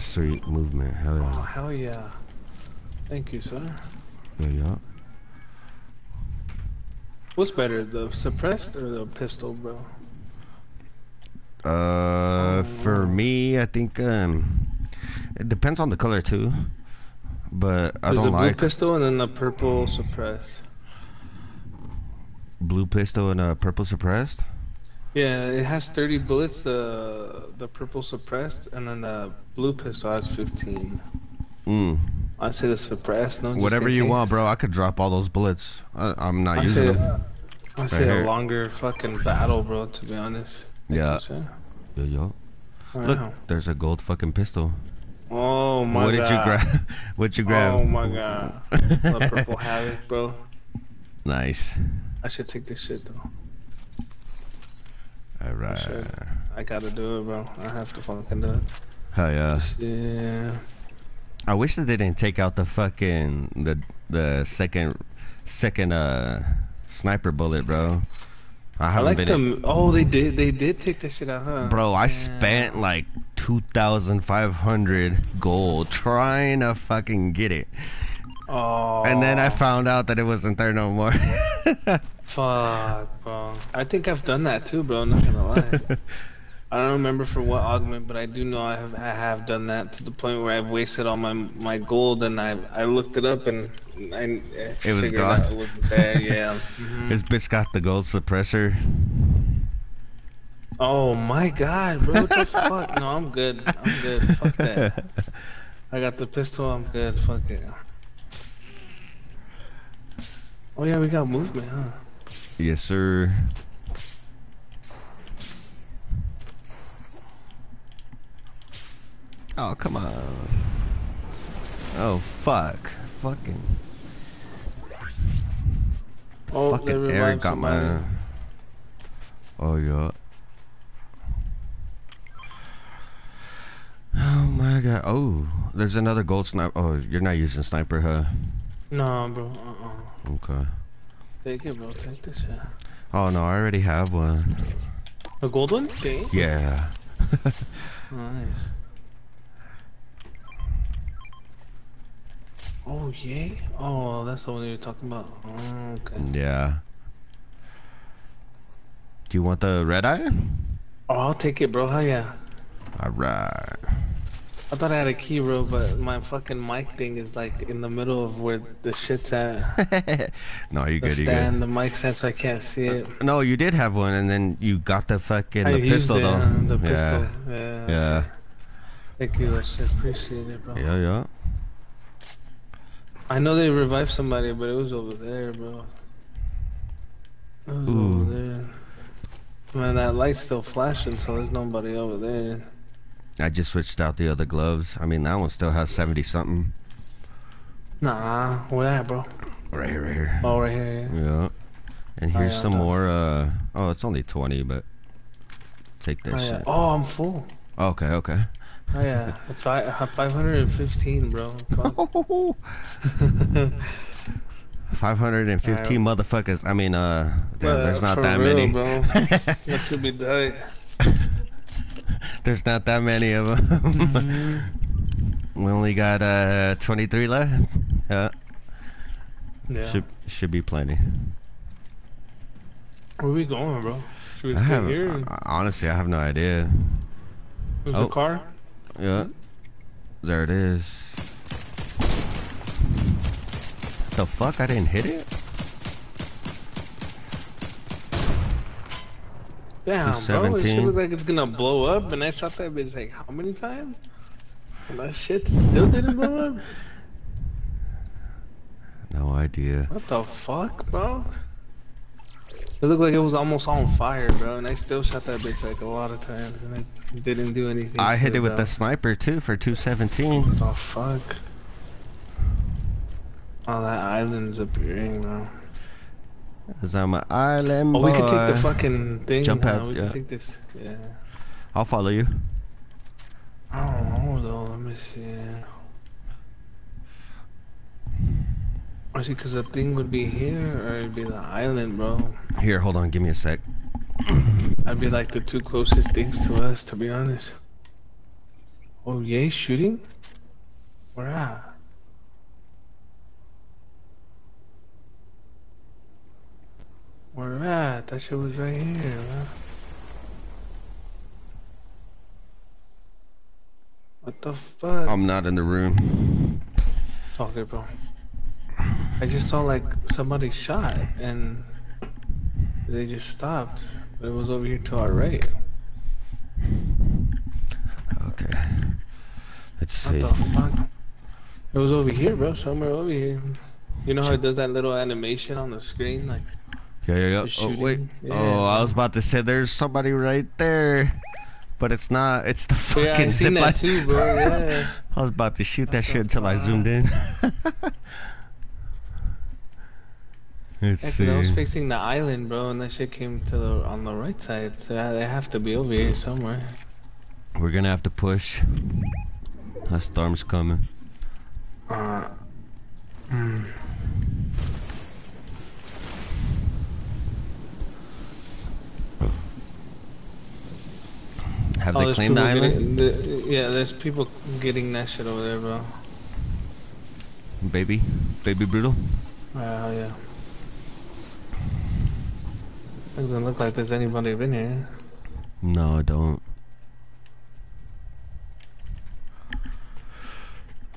Sweet movement. Hell yeah. Oh, hell yeah. Thank you, sir. Yeah, yeah. What's better, the suppressed or the pistol, bro? Uh, for me, I think, um, it depends on the color, too. But I There's a don't blue like pistol and then the purple suppressed. blue pistol and a purple suppressed. Yeah, it has 30 bullets, the the purple suppressed, and then the blue pistol has 15. Mm. I'd say the suppressed, no? Whatever you case. want, bro. I could drop all those bullets. I, I'm not I using say, them. I say here. a longer fucking battle, bro, to be honest. Yeah. Yo, yo. Wow. Look, there's a gold fucking pistol. Oh my god. what did you grab? What'd you grab? Oh my god. the purple havoc, bro. nice. I should take this shit though. All right. should. I gotta do it, bro. I have to fucking do it. Hell yeah. Yeah. I wish that they didn't take out the fucking the the second second uh sniper bullet, bro. I I haven't like been. them. Oh, they did. They did take that shit out, huh? Bro, I Yeah. spent like two thousand five hundred gold trying to fucking get it, Oh. and then I found out that it wasn't there no more. Fuck, bro. I think I've done that too, bro. Not gonna lie. I don't remember for what augment, but I do know I have I have done that to the point where I've wasted all my my gold, and I I looked it up and I, I It was figured gone. out it wasn't there. Yeah. Mhm. this bitch got the gold suppressor. Oh my god, bro! What the fuck? No, I'm good. I'm good. Fuck that. I got the pistol. I'm good. Fuck it. Oh yeah, we got movement, huh? Yes, sir. Oh, come on. Oh, fuck. Fucking, Oh, fucking Eric got my. Oh, yeah. Oh my god. Oh, there's another gold sniper. Oh, you're not using sniper, huh? No, bro. Uh-uh. Okay. Take it, bro. Take this shit. Oh no, I already have one. A gold one? Okay. Yeah. Nice. Oh, yay? Oh, that's the one you were talking about. Oh, okay. yeah. Do you want the red eye? Oh, I'll take it, bro. Hell yeah. Alright. I thought I had a key, bro, but my fucking mic thing is like in the middle of where the shit's at. no, you good. The good, you stand, the mic's at, so I can't see it. good. No, you did have one, and then you got the fucking I the used pistol it, though. uh, the yeah. pistol. Yeah. Yeah. Thank you, I appreciate it, bro. Yeah, yeah. I know they revived somebody, but it was over there, bro. It was Ooh. over there. Man, that light's still flashing, so there's nobody over there. I just switched out the other gloves. I mean, that one still has 70 something. Nah, where at, bro? Right here, right here. Oh, right here. Yeah. Yeah. And Oh, here's yeah, some more, uh, oh, it's only 20, but take that Oh, yeah. shit. oh, I'm full. Okay, okay. Oh yeah, Fi- 515, bro. Fuck. 515 motherfuckers. I mean, uh, damn, Uh, there's not that real, many. bro. that should be tight. there's not that many of them. Mm-hmm. we only got, uh, 23 left. Yeah. Yeah. Should, should be plenty. Where we going, bro? Should we I stay have, here? or- honestly, I have no idea. There's oh. a car. Yeah. There it is. The fuck? I didn't hit it? Damn, bro. It 17. shit look like it's gonna blow up, and I shot that bitch like how many times? And that shit still didn't blow up. No idea. What the fuck, bro? It looked like it was almost on fire, bro, and I still shot that bitch like a lot of times, and it didn't do anything. I hit it with bro. the sniper too for 217. Oh fuck? Oh, that island's appearing now. Cause I'm an island Oh, we can take the fucking thing. Jump now. out, We yeah. can take this. Yeah. I'll follow you. I don't know though. Let me see. I see, cause the thing would be here, or it'd be the island, bro. Here, hold on. Give me a sec. I'd be like the two closest things to us, to be honest. Oh, yay, shooting? Where at? Where at? That shit was right here, man. What the fuck? I'm not in the room. Okay, bro. I just saw like somebody shot and they just stopped. But it was over here to our right. Okay. Let's What see. the fuck? It was over here, bro. Somewhere over here. You know how it does that little animation on the screen, like Yeah, yeah, yeah. Oh, wait. shooting? Oh, I was about to say there's somebody right there. But it's not. It's the fucking yeah, I seen that too, bro. Yeah. I was about to shoot that What shit until I zoomed in. Let's Yeah, 'cause I was facing the island, bro, and that shit came to the on the right side. So yeah, they have to be over here somewhere. We're gonna have to push. A storm's coming. Uh, hmm. Have Oh, they claimed the island? getting- the- yeah, there's people getting that shit over there, bro. Baby? Baby Brutal? Oh yeah. Doesn't look like there's anybody been here. No, I don't.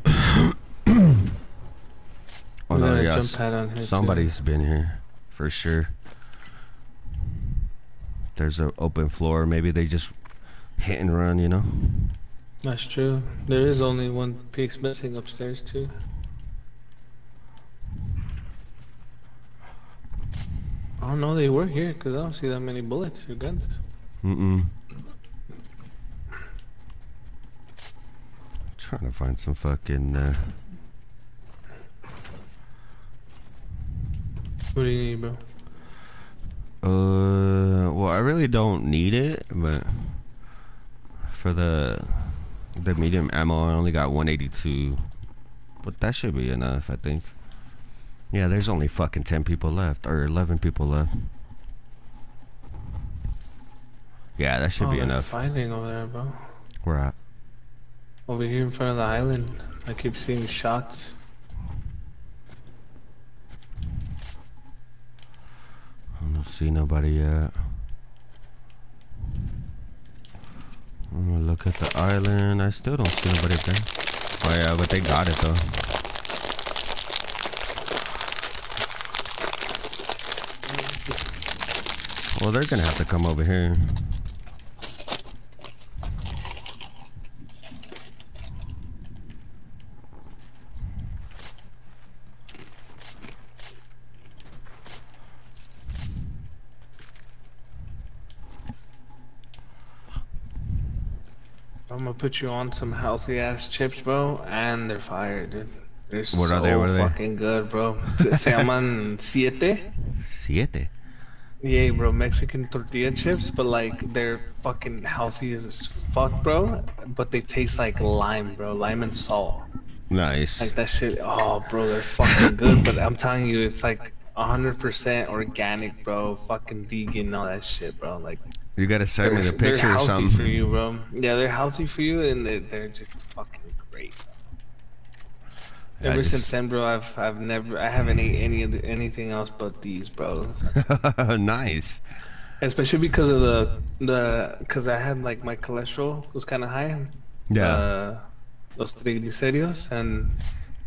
oh no, yeah. jump pad on here. too. Somebody's been here for sure. There's an open floor. Maybe they just hit and run, you know? That's true. There is only one piece missing upstairs too. I don't know they were here because I don't see that many bullets or guns. Mm-mm. Trying to find some fucking, uh... What do you need, bro? Uh, well, I really don't need it, but for the the medium ammo, I only got 182. But that should be enough, I think. Yeah, there's only fucking 10 people left, or 11 people left. Yeah, that should oh, be enough. fighting over there, bro. We're at. Over here in front of the island, I keep seeing shots. I don't see nobody yet. I'm gonna look at the island. I still don't see nobody there. Oh yeah, but they got it though. Well, they're gonna have to come over here. I'm gonna put you on some healthy ass chips, bro, and they're fire, dude. They're What so are they? What are they? fucking good, bro. Se llaman siete. Siete. Yeah, bro, Mexican tortilla chips, but like they're fucking healthy as fuck, bro. But they taste like lime, bro, lime and salt. Nice. Like that shit. Oh, bro, they're fucking good. But I'm telling you, it's like 100% organic, bro. Fucking vegan, all that shit, bro. Like You gotta send me they're, the they're picture or healthy something. for you, bro. Yeah, they're healthy for you, and they're, they're just fucking great. I Ever just- since then, bro, I've I've never I haven't ate any of the, anything else but these, bro. nice. Especially because of the the because I had like my cholesterol was kind of high. Yeah. Uh, los triglicéridos and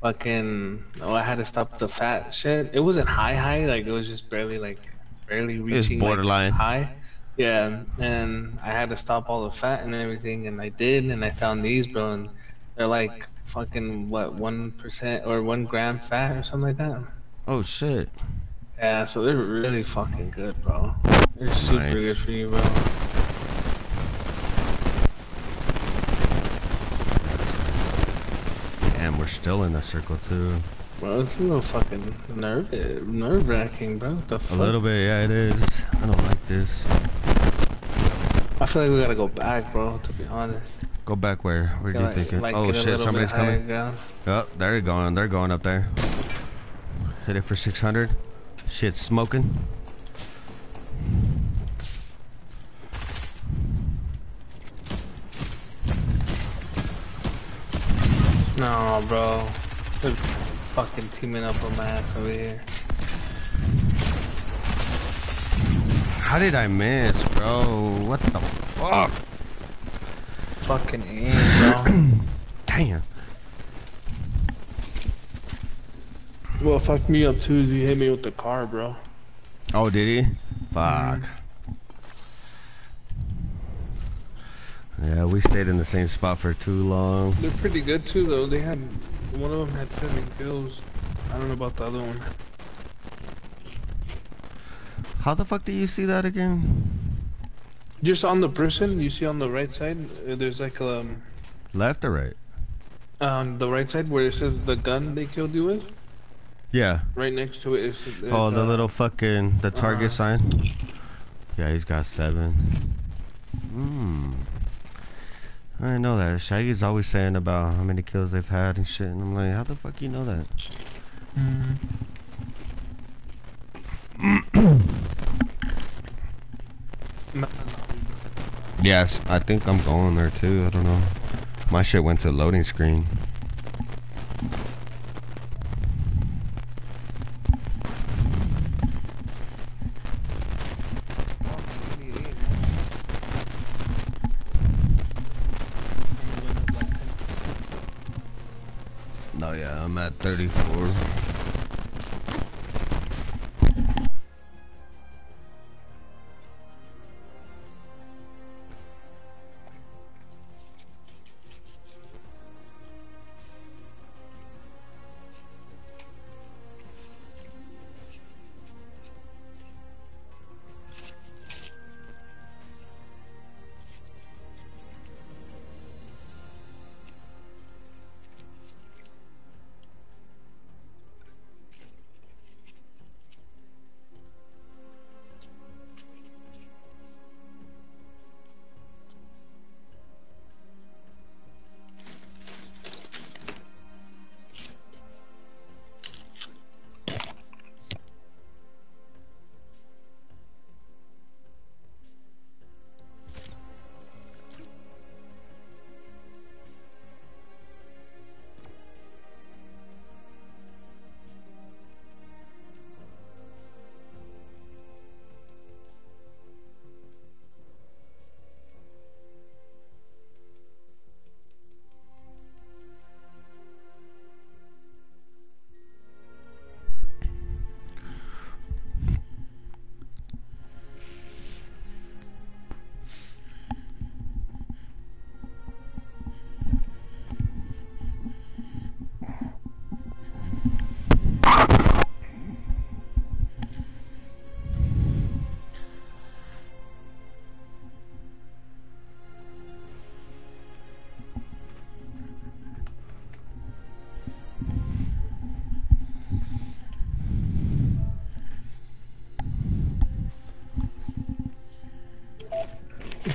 fucking oh I had to stop the fat shit. It wasn't high high like it was just barely like barely reaching like, borderline. high. Yeah, and I had to stop all the fat and everything, and I did, and I found these, bro, and they're like fucking what one percent or one gram fat or something like that. Oh shit. Yeah, so they're really fucking good, bro. They're super Nice. good for you, bro. Damn, we're still in the circle too. Bro, it's a little fucking nerve nerve wracking, bro. What the A little bit, yeah, it is. I don't like this. I feel like we gotta go back, bro. To be honest. Go back where? Where do you thinking? like oh shit, somebody's coming. ground. Oh, they're going. They're going up there. Hit it for 600. Shit, smoking. No, bro. They're fucking teaming up on my ass over here. How did I miss, bro? What the fuck? Fucking aim, bro. Damn. well, fuck me up too. Is he hit me with the car, bro. Oh, did he? Fuck. Yeah, we stayed in the same spot for too long. They're pretty good too, though. They had one of them had seven kills. I don't know about the other one. How the fuck do you see that again? Just on the person, you see on the right side, uh, there's like um Left or right? on the right side where it says the gun they killed you with. Yeah. Right next to it is. is Oh, the uh, little fucking the target uh-huh. sign. Yeah, he's got seven. Hmm. I know that. Shaggy's always saying about how many kills they've had and shit, and I'm like, how the fuck you know that? Yes, I think I'm going there too. I don't know. My shit went to loading screen. No, yeah, I'm at 34.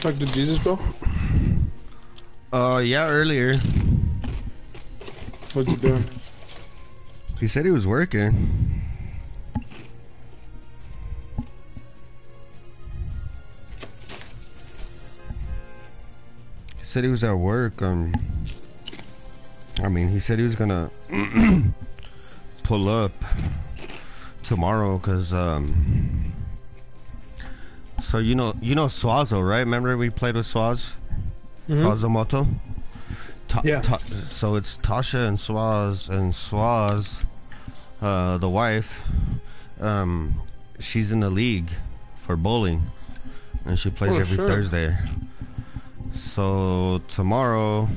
Talked to Jesus, bro? Uh, yeah, earlier. What's he doing? He said he was working. He said he was at work. Um, I mean, he said he was gonna pull up tomorrow, cause um. So you know, you know Swazo, right? Remember we played with Swaz, Swazo Moto. Ta- Yeah. Ta- so it's Tasha and Swaz, and Swaz, uh, the wife, um, she's in the league for bowling, and she plays Oh, every sure. Thursday. So tomorrow,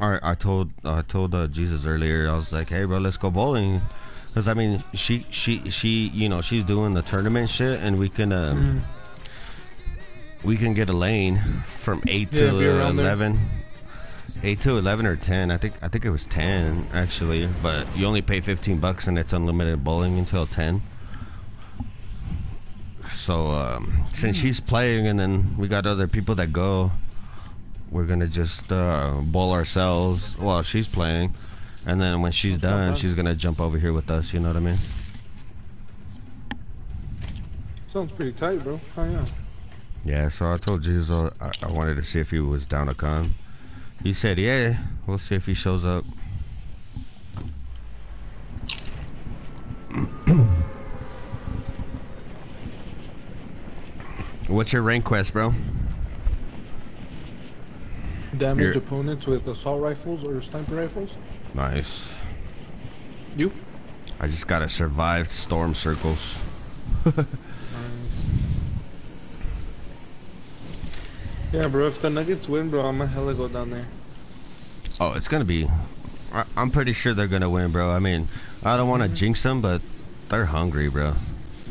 I I told I told uh, Jesus earlier. I was like, hey, bro, let's go bowling. Cause I mean, she she she you know she's doing the tournament shit, and we can um, Mm. We can get a lane from eight Yeah, to be around there. eleven. Eight to eleven or ten. I think I think it was ten actually, but you only pay fifteen bucks and it's unlimited bowling until ten. So um, since Hmm. she's playing and then we got other people that go, we're gonna just uh, bowl ourselves while she's playing, and then when she's That's done, she's gonna jump over here with us. You know what I mean? Sounds pretty tight, bro. Oh, yeah. Yeah, so I told Jesus uh, I, I wanted to see if he was down to come. He said, "Yeah, we'll see if he shows up." What's your rank quest, bro? Damage You're- opponents with assault rifles or sniper rifles? Nice. You? I just gotta survive storm circles. Yeah, bro. If the Nuggets win, bro, I'm gonna hella go down there. Oh, it's gonna be. I, I'm pretty sure they're gonna win, bro. I mean, I don't want to mm-hmm. jinx them, but they're hungry, bro.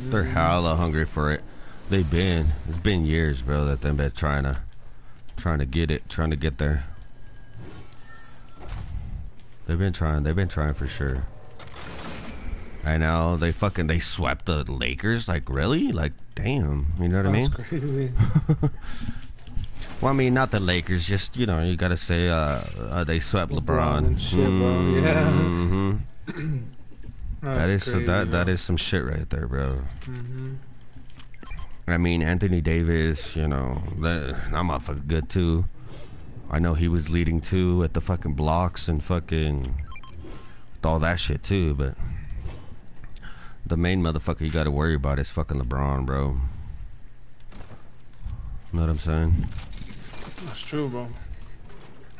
They're mm-hmm. hella hungry for it. They've been. It's been years, bro, that they've been trying to, trying to get it, trying to get there. They've been trying. They've been trying for sure. I know they fucking they swept the Lakers. Like really? Like damn. You know what I mean? That's crazy. Well, I mean, not the Lakers. Just you know, you gotta say uh, uh they swept LeBron. LeBron shit, bro, yeah. Mhm. That is so that that is some shit right there, bro. hmm I mean, Anthony Davis. You know, that that motherfucker good too. I know he was leading too at the fucking blocks and fucking with all that shit too, but the main motherfucker you gotta worry about is fucking LeBron, bro. You know what I'm saying? That's true, bro.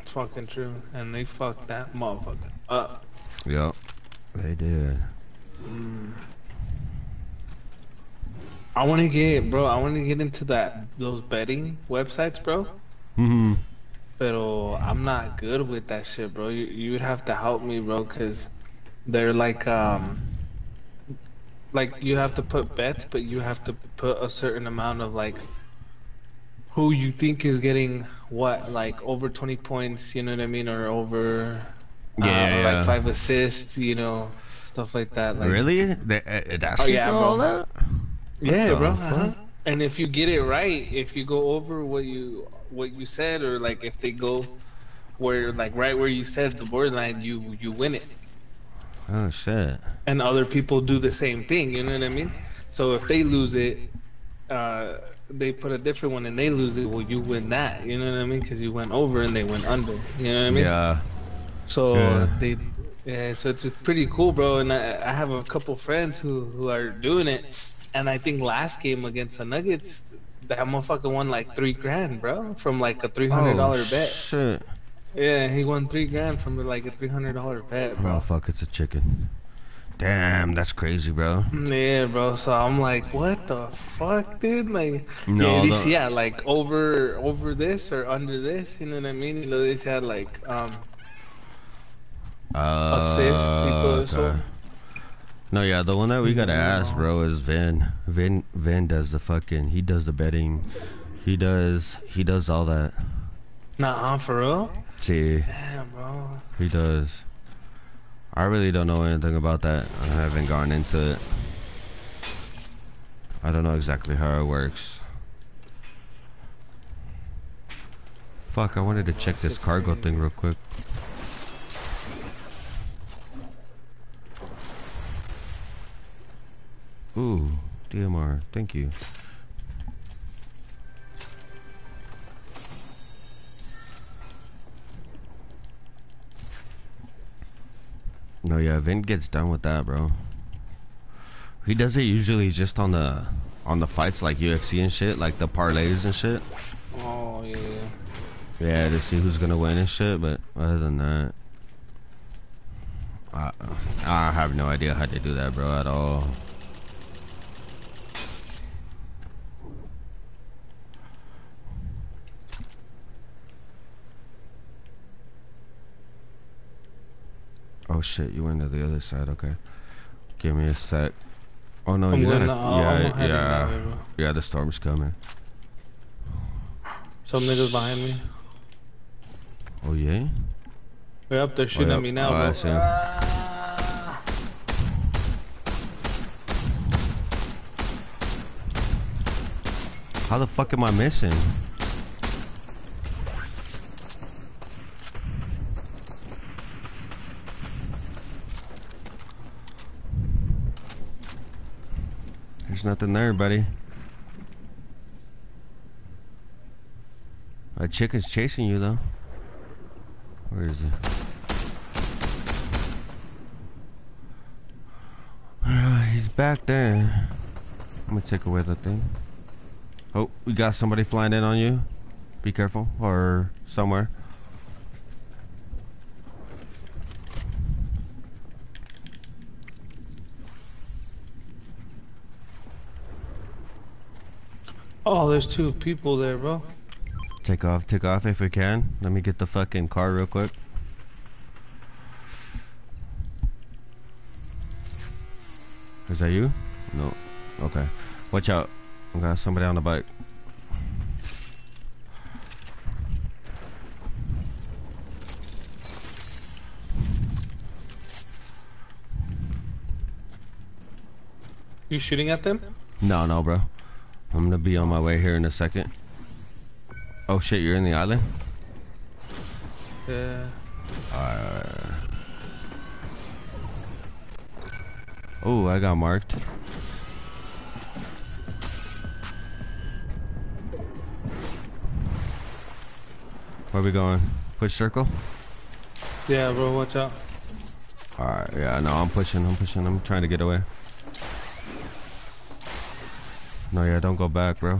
It's fucking true. And they fucked that motherfucker up. Yep, they did. I want to get, bro. I want to get into that those betting websites, bro. Mm-hmm. Pero I'm not good with that shit, bro. You you would have to help me, bro, cause they're like um like you have to put bets, but you have to put a certain amount of like who you think is getting what, like over 20 points, you know what I mean, or over uh, Yeah, yeah. like five assists, you know, stuff like that. Like, really? They, uh, that's Oh, yeah, all that? Yeah, bro. Uh-huh. And if you get it right, if you go over what you what you said, or like if they go where like right where you said the borderline, you you win it. Oh shit. And other people do the same thing. You know what I mean? So if they lose it, uh, they put a different one, and they lose it. Well, you win that. You know what I mean? Because you went over and they went under. You know what I mean? Yeah. So Yeah. they, yeah, so it's, it's pretty cool, bro. And I, I have a couple friends who, who are doing it. And I think last game against the Nuggets, that motherfucker won like three grand, bro, from like a three hundred dollar oh, bet. Shit. Yeah, he won three grand from like a three hundred dollar bet, bro. fuck, it's a chicken. Damn, that's crazy, bro. Yeah, bro. So I'm like, what the fuck, dude? Like, No, yeah, the- yeah, like over over this or under this. You know what I mean? You know, they had like um Uh, Assists y todo eso. okay. No, yeah, the one that we gotta ask, bro, is Vin. Vin, Vin does the fucking. He does the betting. He does. He does all that. nah for real. See, Damn, bro. he does. I really don't know anything about that. I haven't gone into it. I don't know exactly how it works. Fuck, I wanted to check this cargo thing real quick. Ooh, DMR, thank you. No, yeah, Vin gets done with that, bro. He does it usually just on the on the fights like UFC and shit, like the parlays and shit. Oh yeah. yeah. Yeah, to see who's gonna win and shit. But other than that, I I have no idea how to do that, bro, at all. Oh shit, you went to the other side. Okay, give me a sec. Oh no, I'm you gotta. that- oh, I'm yeah, way, yeah, yeah. The storm's coming. Some niggas behind me. Oh yeah. They're up there shooting yeah. at me now, Oh, I bro. Ah. How the fuck am I missing? Nothing there, buddy. A chicken's chasing you, though. Where is it? Ah, He's back there. I'm gonna take away the thing. Oh, we got somebody flying in on you. Be careful, or somewhere. Oh, there's two people there, bro. Take off, take off if we can. Let me get the fucking car real quick. Is that you? No. Okay. Watch out. I got somebody on the bike. You shooting at them? No, no, bro. I'm gonna be on my way here in a second. Oh shit, you're in the island? Yeah. Oh, I got marked. Where we going? Push circle? Yeah, bro. Watch out. Alright, yeah, no, I'm pushing, I'm pushing, I'm trying to get away. No, yeah, don't go back, bro.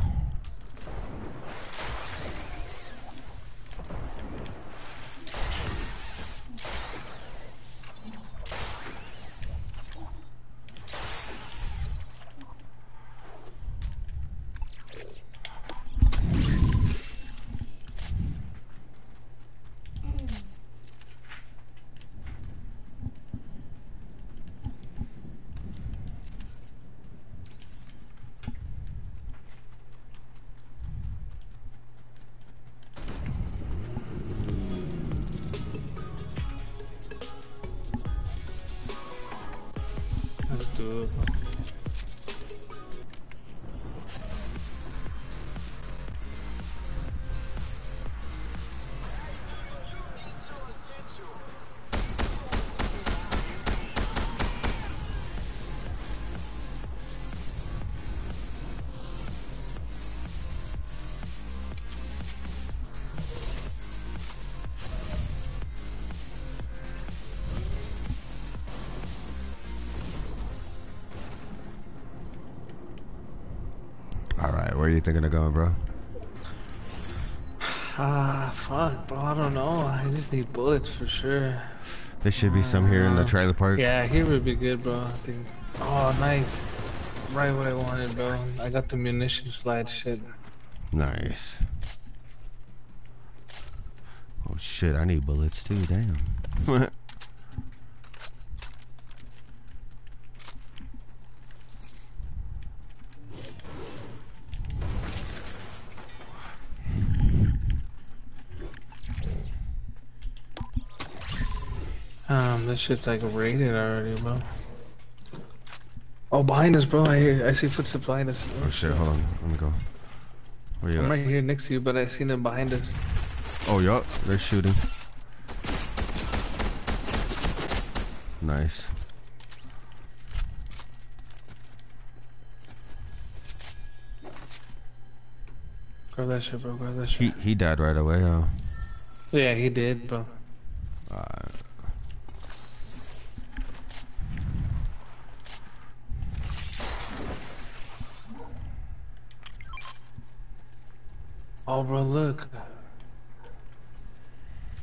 You thinking of going, bro? Ah, fuck, bro. I don't know. I just need bullets for sure. There should be some here in the trailer park. Yeah, here would be good, bro. I think. Oh, nice. Right what I wanted, bro. I got the munition slide shit. Nice. Oh shit, I need bullets too, damn. Shit's like rated already, bro. Oh, behind us, bro. I hear, I see footsteps behind us. oh shit, hold on, let me go. Where you I'm at? right here next to you, but I seen them behind us. Oh, yup, they're shooting. Nice. Grab that shit, bro. Grab that shit. He he died right away. Huh? Yeah, he did, bro. Oh, bro, look.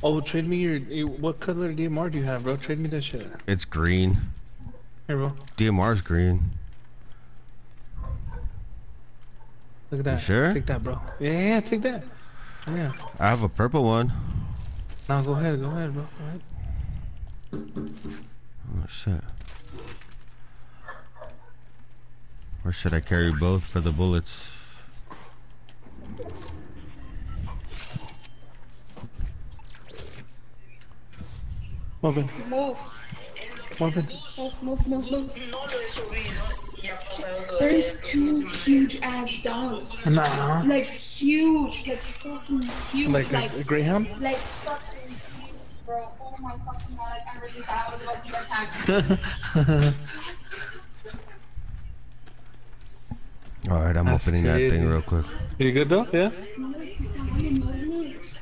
Oh, trade me your. your- What color DMR do you have, bro? Trade me that shit. It's green. Here, bro. DMR's green. Look at that. sure? Take that, bro. Yeah, yeah, yeah, take that. Yeah. I have a purple one. Now go ahead, go ahead, bro. Go ahead. Oh shit. Or should I carry both for the bullets? Marvin, Move. Marvin. Move, move, move, move. There's two huge ass dogs. Nah. Like huge, like fucking huge. Like Like, a, a greyhound? like fucking huge, bro. Oh my fucking god, I really thought I was about to get attacked. Alright, I'm That's opening that thing real quick. You good though? Yeah.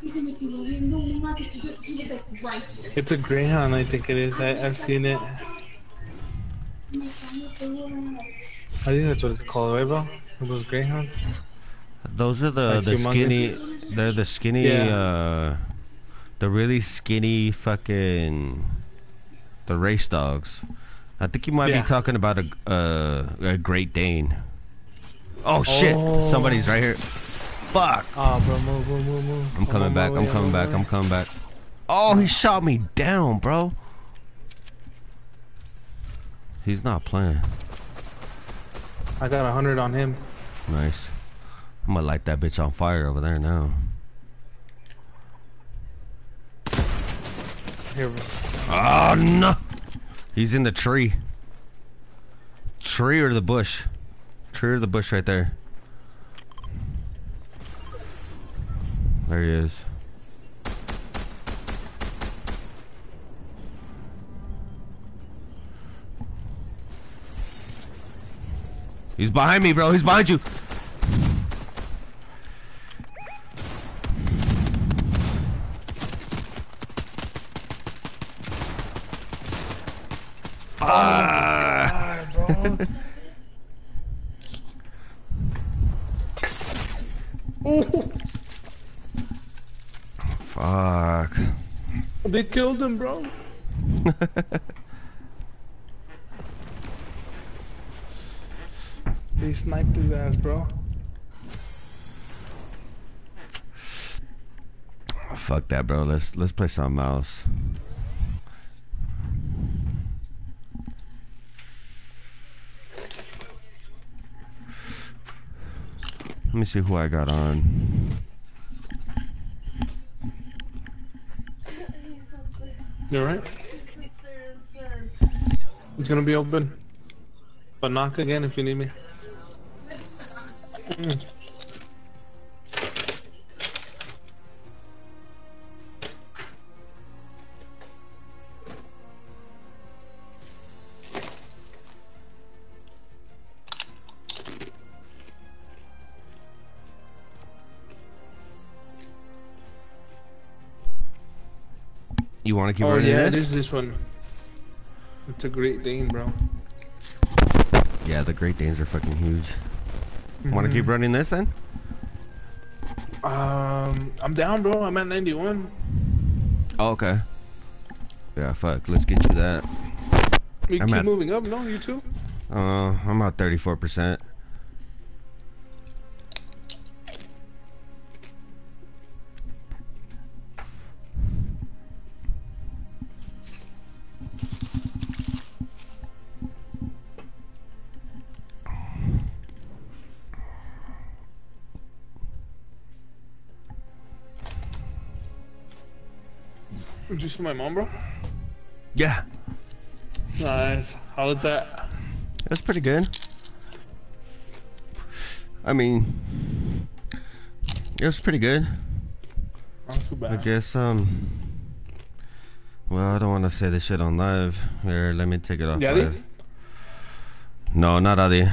No, es que estaba enorme. Y se me quedó viendo uno así. He was like right here. It's a greyhound, I think it is. I, I've seen it. Me cago todo. I think that's what it's called, right, bro? Those greyhounds. Those are the Like the skinny. They're the skinny. Yeah. uh The really skinny fucking. The race dogs. I think you might Yeah. be talking about a uh, a Great Dane. Oh shit! Oh. Somebody's right here. Fuck! Oh, bro, move, move, move, move. I'm coming back. way, I'm coming back. I'm coming back. Oh, he shot me down, bro. He's not playing. I got a hundred on him. Nice. I'm gonna light that bitch on fire over there now. Here, bro. Oh ah, no! He's in the tree. Tree or the bush? Tree or the bush right there. There he is. He's behind me, bro. He's behind you. Ah! bro. Fuck. they killed him, bro. They sniped his ass, bro. Fuck that, bro. Let's let's play something else. Let me see who I got on. You alright? It's gonna be open. But knock again if you need me. Mm. Want to keep Oh running yeah, it this? is this one. It's a Great Dane, bro. Yeah, the Great Danes are fucking huge. Want to keep running this then? Um, I'm down, bro. I'm at 91. Oh, okay. Yeah, fuck. Let's get you that. We I'm keep at- moving up, no? You too? Uh, I'm about 34%. Did see my mom, bro? Yeah, Nice. How was that? that's pretty good. I mean, it was pretty good. Not too bad. I guess um. Well, I don't want to say this shit on live. Here, let me take it off. Yadi? live. No, not Adi.